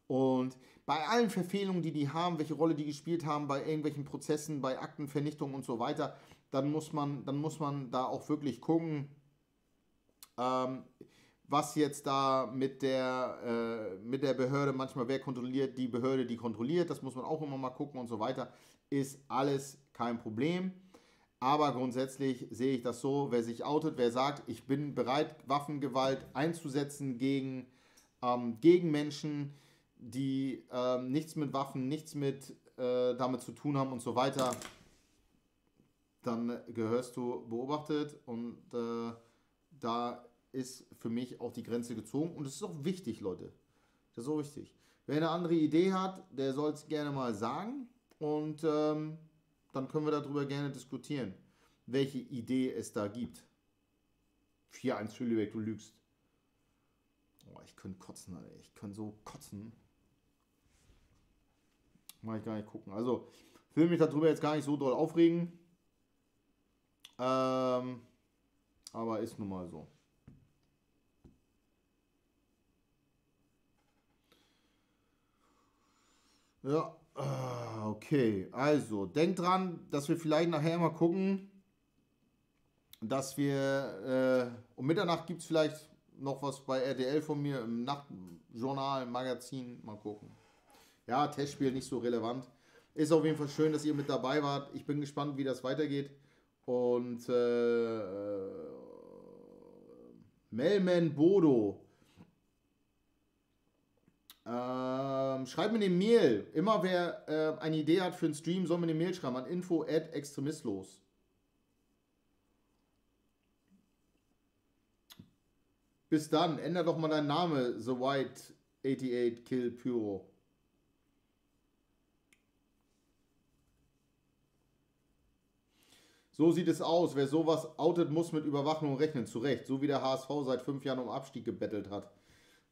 Und bei allen Verfehlungen, die die haben, welche Rolle die gespielt haben, bei irgendwelchen Prozessen, bei Aktenvernichtung und so weiter, dann muss man, dann muss man da auch wirklich gucken, ähm, was jetzt da mit der, äh, mit der Behörde, manchmal wer kontrolliert, die Behörde, die kontrolliert, das muss man auch immer mal gucken und so weiter, ist alles kein Problem. Aber grundsätzlich sehe ich das so, wer sich outet, wer sagt, ich bin bereit, Waffengewalt einzusetzen gegen, ähm, gegen Menschen, die ähm, nichts mit Waffen, nichts mit äh, damit zu tun haben und so weiter, dann gehörst du beobachtet und äh, da ist für mich auch die Grenze gezogen und es ist auch wichtig, Leute. Das ist auch wichtig. Wer eine andere Idee hat, der soll es gerne mal sagen und ähm, dann können wir darüber gerne diskutieren, welche Idee es da gibt. 4-1 Hüllebeck, du lügst. Oh, ich könnte kotzen, Alter. Ich könnte so kotzen. Mal ich gar nicht gucken. Also, ich will mich darüber jetzt gar nicht so doll aufregen. Ähm, aber ist nun mal so. Ja, okay. Also, denkt dran, dass wir vielleicht nachher mal gucken, dass wir äh, um Mitternacht gibt es vielleicht noch was bei RTL von mir im Nachtjournal, Magazin. Mal gucken. Ja, Testspiel nicht so relevant. Ist auf jeden Fall schön, dass ihr mit dabei wart. Ich bin gespannt, wie das weitergeht. Und äh Melman Bodo. Ähm, schreibt mir eine Mail. Immer wer äh, eine Idee hat für einen Stream, soll mir eine Mail schreiben an info at extremistlos. Bis dann, änder doch mal deinen Namen, The White 88 Kill Pyro. So sieht es aus. Wer sowas outet, muss mit Überwachung rechnen. Zu Recht. So wie der HSV seit fünf Jahren um Abstieg gebettelt hat.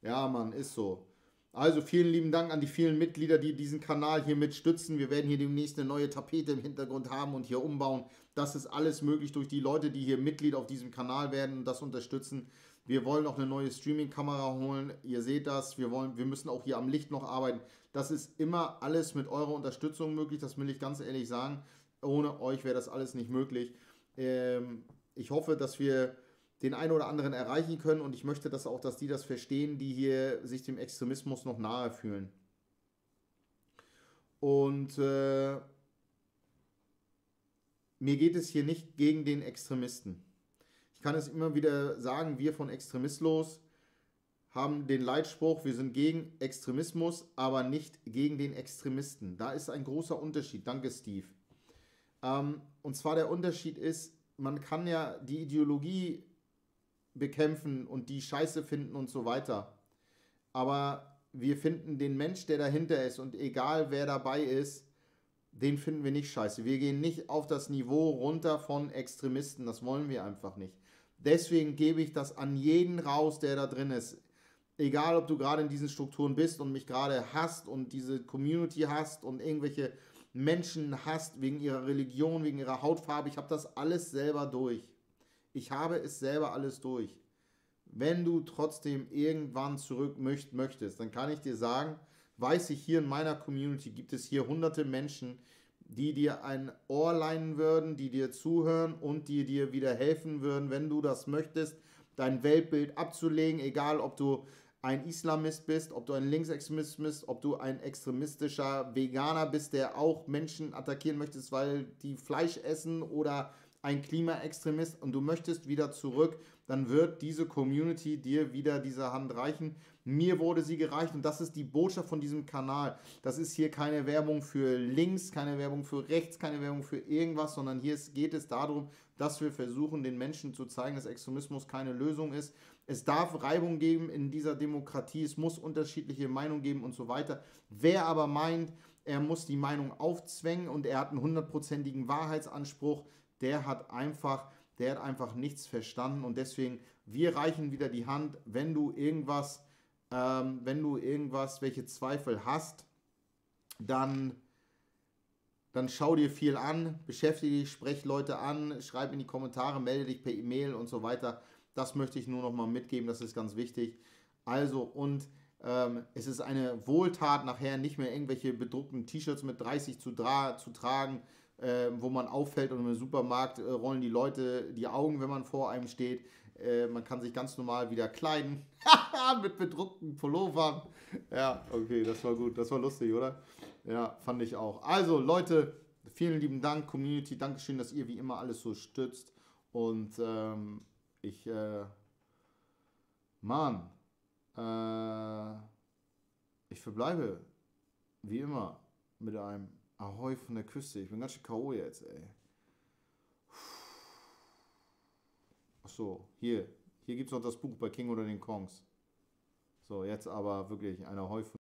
Ja, Mann, ist so. Also vielen lieben Dank an die vielen Mitglieder, die diesen Kanal hier mitstützen. Wir werden hier demnächst eine neue Tapete im Hintergrund haben und hier umbauen. Das ist alles möglich durch die Leute, die hier Mitglied auf diesem Kanal werden und das unterstützen. Wir wollen auch eine neue Streaming-Kamera holen. Ihr seht das. Wir, wollen, wir müssen auch hier am Licht noch arbeiten. Das ist immer alles mit eurer Unterstützung möglich. Das will ich ganz ehrlich sagen. Ohne euch wäre das alles nicht möglich. Ähm, ich hoffe, dass wir den einen oder anderen erreichen können und ich möchte das auch, dass die das verstehen, die hier sich dem Extremismus noch nahe fühlen. Und äh, mir geht es hier nicht gegen den Extremisten. Ich kann es immer wieder sagen, wir von Extremistlos haben den Leitspruch, wir sind gegen Extremismus, aber nicht gegen den Extremisten. Da ist ein großer Unterschied. Danke, Steve. Ähm, und zwar der Unterschied ist, man kann ja die Ideologie bekämpfen und die scheiße finden und so weiter. Aber wir finden den Mensch, der dahinter ist und egal wer dabei ist, den finden wir nicht scheiße. Wir gehen nicht auf das Niveau runter von Extremisten. Das wollen wir einfach nicht. Deswegen gebe ich das an jeden raus, der da drin ist. Egal, ob du gerade in diesen Strukturen bist und mich gerade hasst und diese Community hast und irgendwelche Menschen hasst wegen ihrer Religion, wegen ihrer Hautfarbe. Ich habe das alles selber durch. Ich habe es selber alles durch. Wenn du trotzdem irgendwann zurück möcht, möchtest, dann kann ich dir sagen, weiß ich, hier in meiner Community gibt es hier hunderte Menschen, die dir ein Ohr leihen würden, die dir zuhören und die dir wieder helfen würden, wenn du das möchtest, dein Weltbild abzulegen, egal ob du ein Islamist bist, ob du ein Linksextremist bist, ob du ein extremistischer Veganer bist, der auch Menschen attackieren möchtest, weil die Fleisch essen oder ein Klimaextremist und du möchtest wieder zurück, dann wird diese Community dir wieder diese Hand reichen. Mir wurde sie gereicht und das ist die Botschaft von diesem Kanal. Das ist hier keine Werbung für links, keine Werbung für rechts, keine Werbung für irgendwas, sondern hier geht es darum, dass wir versuchen, den Menschen zu zeigen, dass Extremismus keine Lösung ist es darf Reibung geben in dieser Demokratie, es muss unterschiedliche Meinungen geben und so weiter. Wer aber meint, er muss die Meinung aufzwängen und er hat einen hundertprozentigen Wahrheitsanspruch, der hat einfach, der hat einfach nichts verstanden und deswegen, wir reichen wieder die Hand, wenn du irgendwas, ähm, wenn du irgendwas, welche Zweifel hast, dann dann schau dir viel an, beschäftige dich, sprech Leute an, schreib in die Kommentare, melde dich per E-Mail und so weiter. Das möchte ich nur noch mal mitgeben, das ist ganz wichtig. Also und ähm, es ist eine Wohltat, nachher nicht mehr irgendwelche bedruckten T-Shirts mit 30 zu, zu tragen, äh, wo man auffällt und im Supermarkt äh, rollen die Leute die Augen, wenn man vor einem steht. Äh, man kann sich ganz normal wieder kleiden mit bedruckten Pullovern. Ja, okay, das war gut, das war lustig, oder? Ja, fand ich auch. Also Leute, vielen lieben Dank, Community, Dankeschön, dass ihr wie immer alles so stützt und ähm, ich, äh, Mann, äh, ich verbleibe wie immer mit einem Ahoi von der Küste. Ich bin ganz schön K.O. jetzt, ey. Achso, hier. Hier gibt es noch das Buch bei King oder den Kongs. So, jetzt aber wirklich ein Ahoi von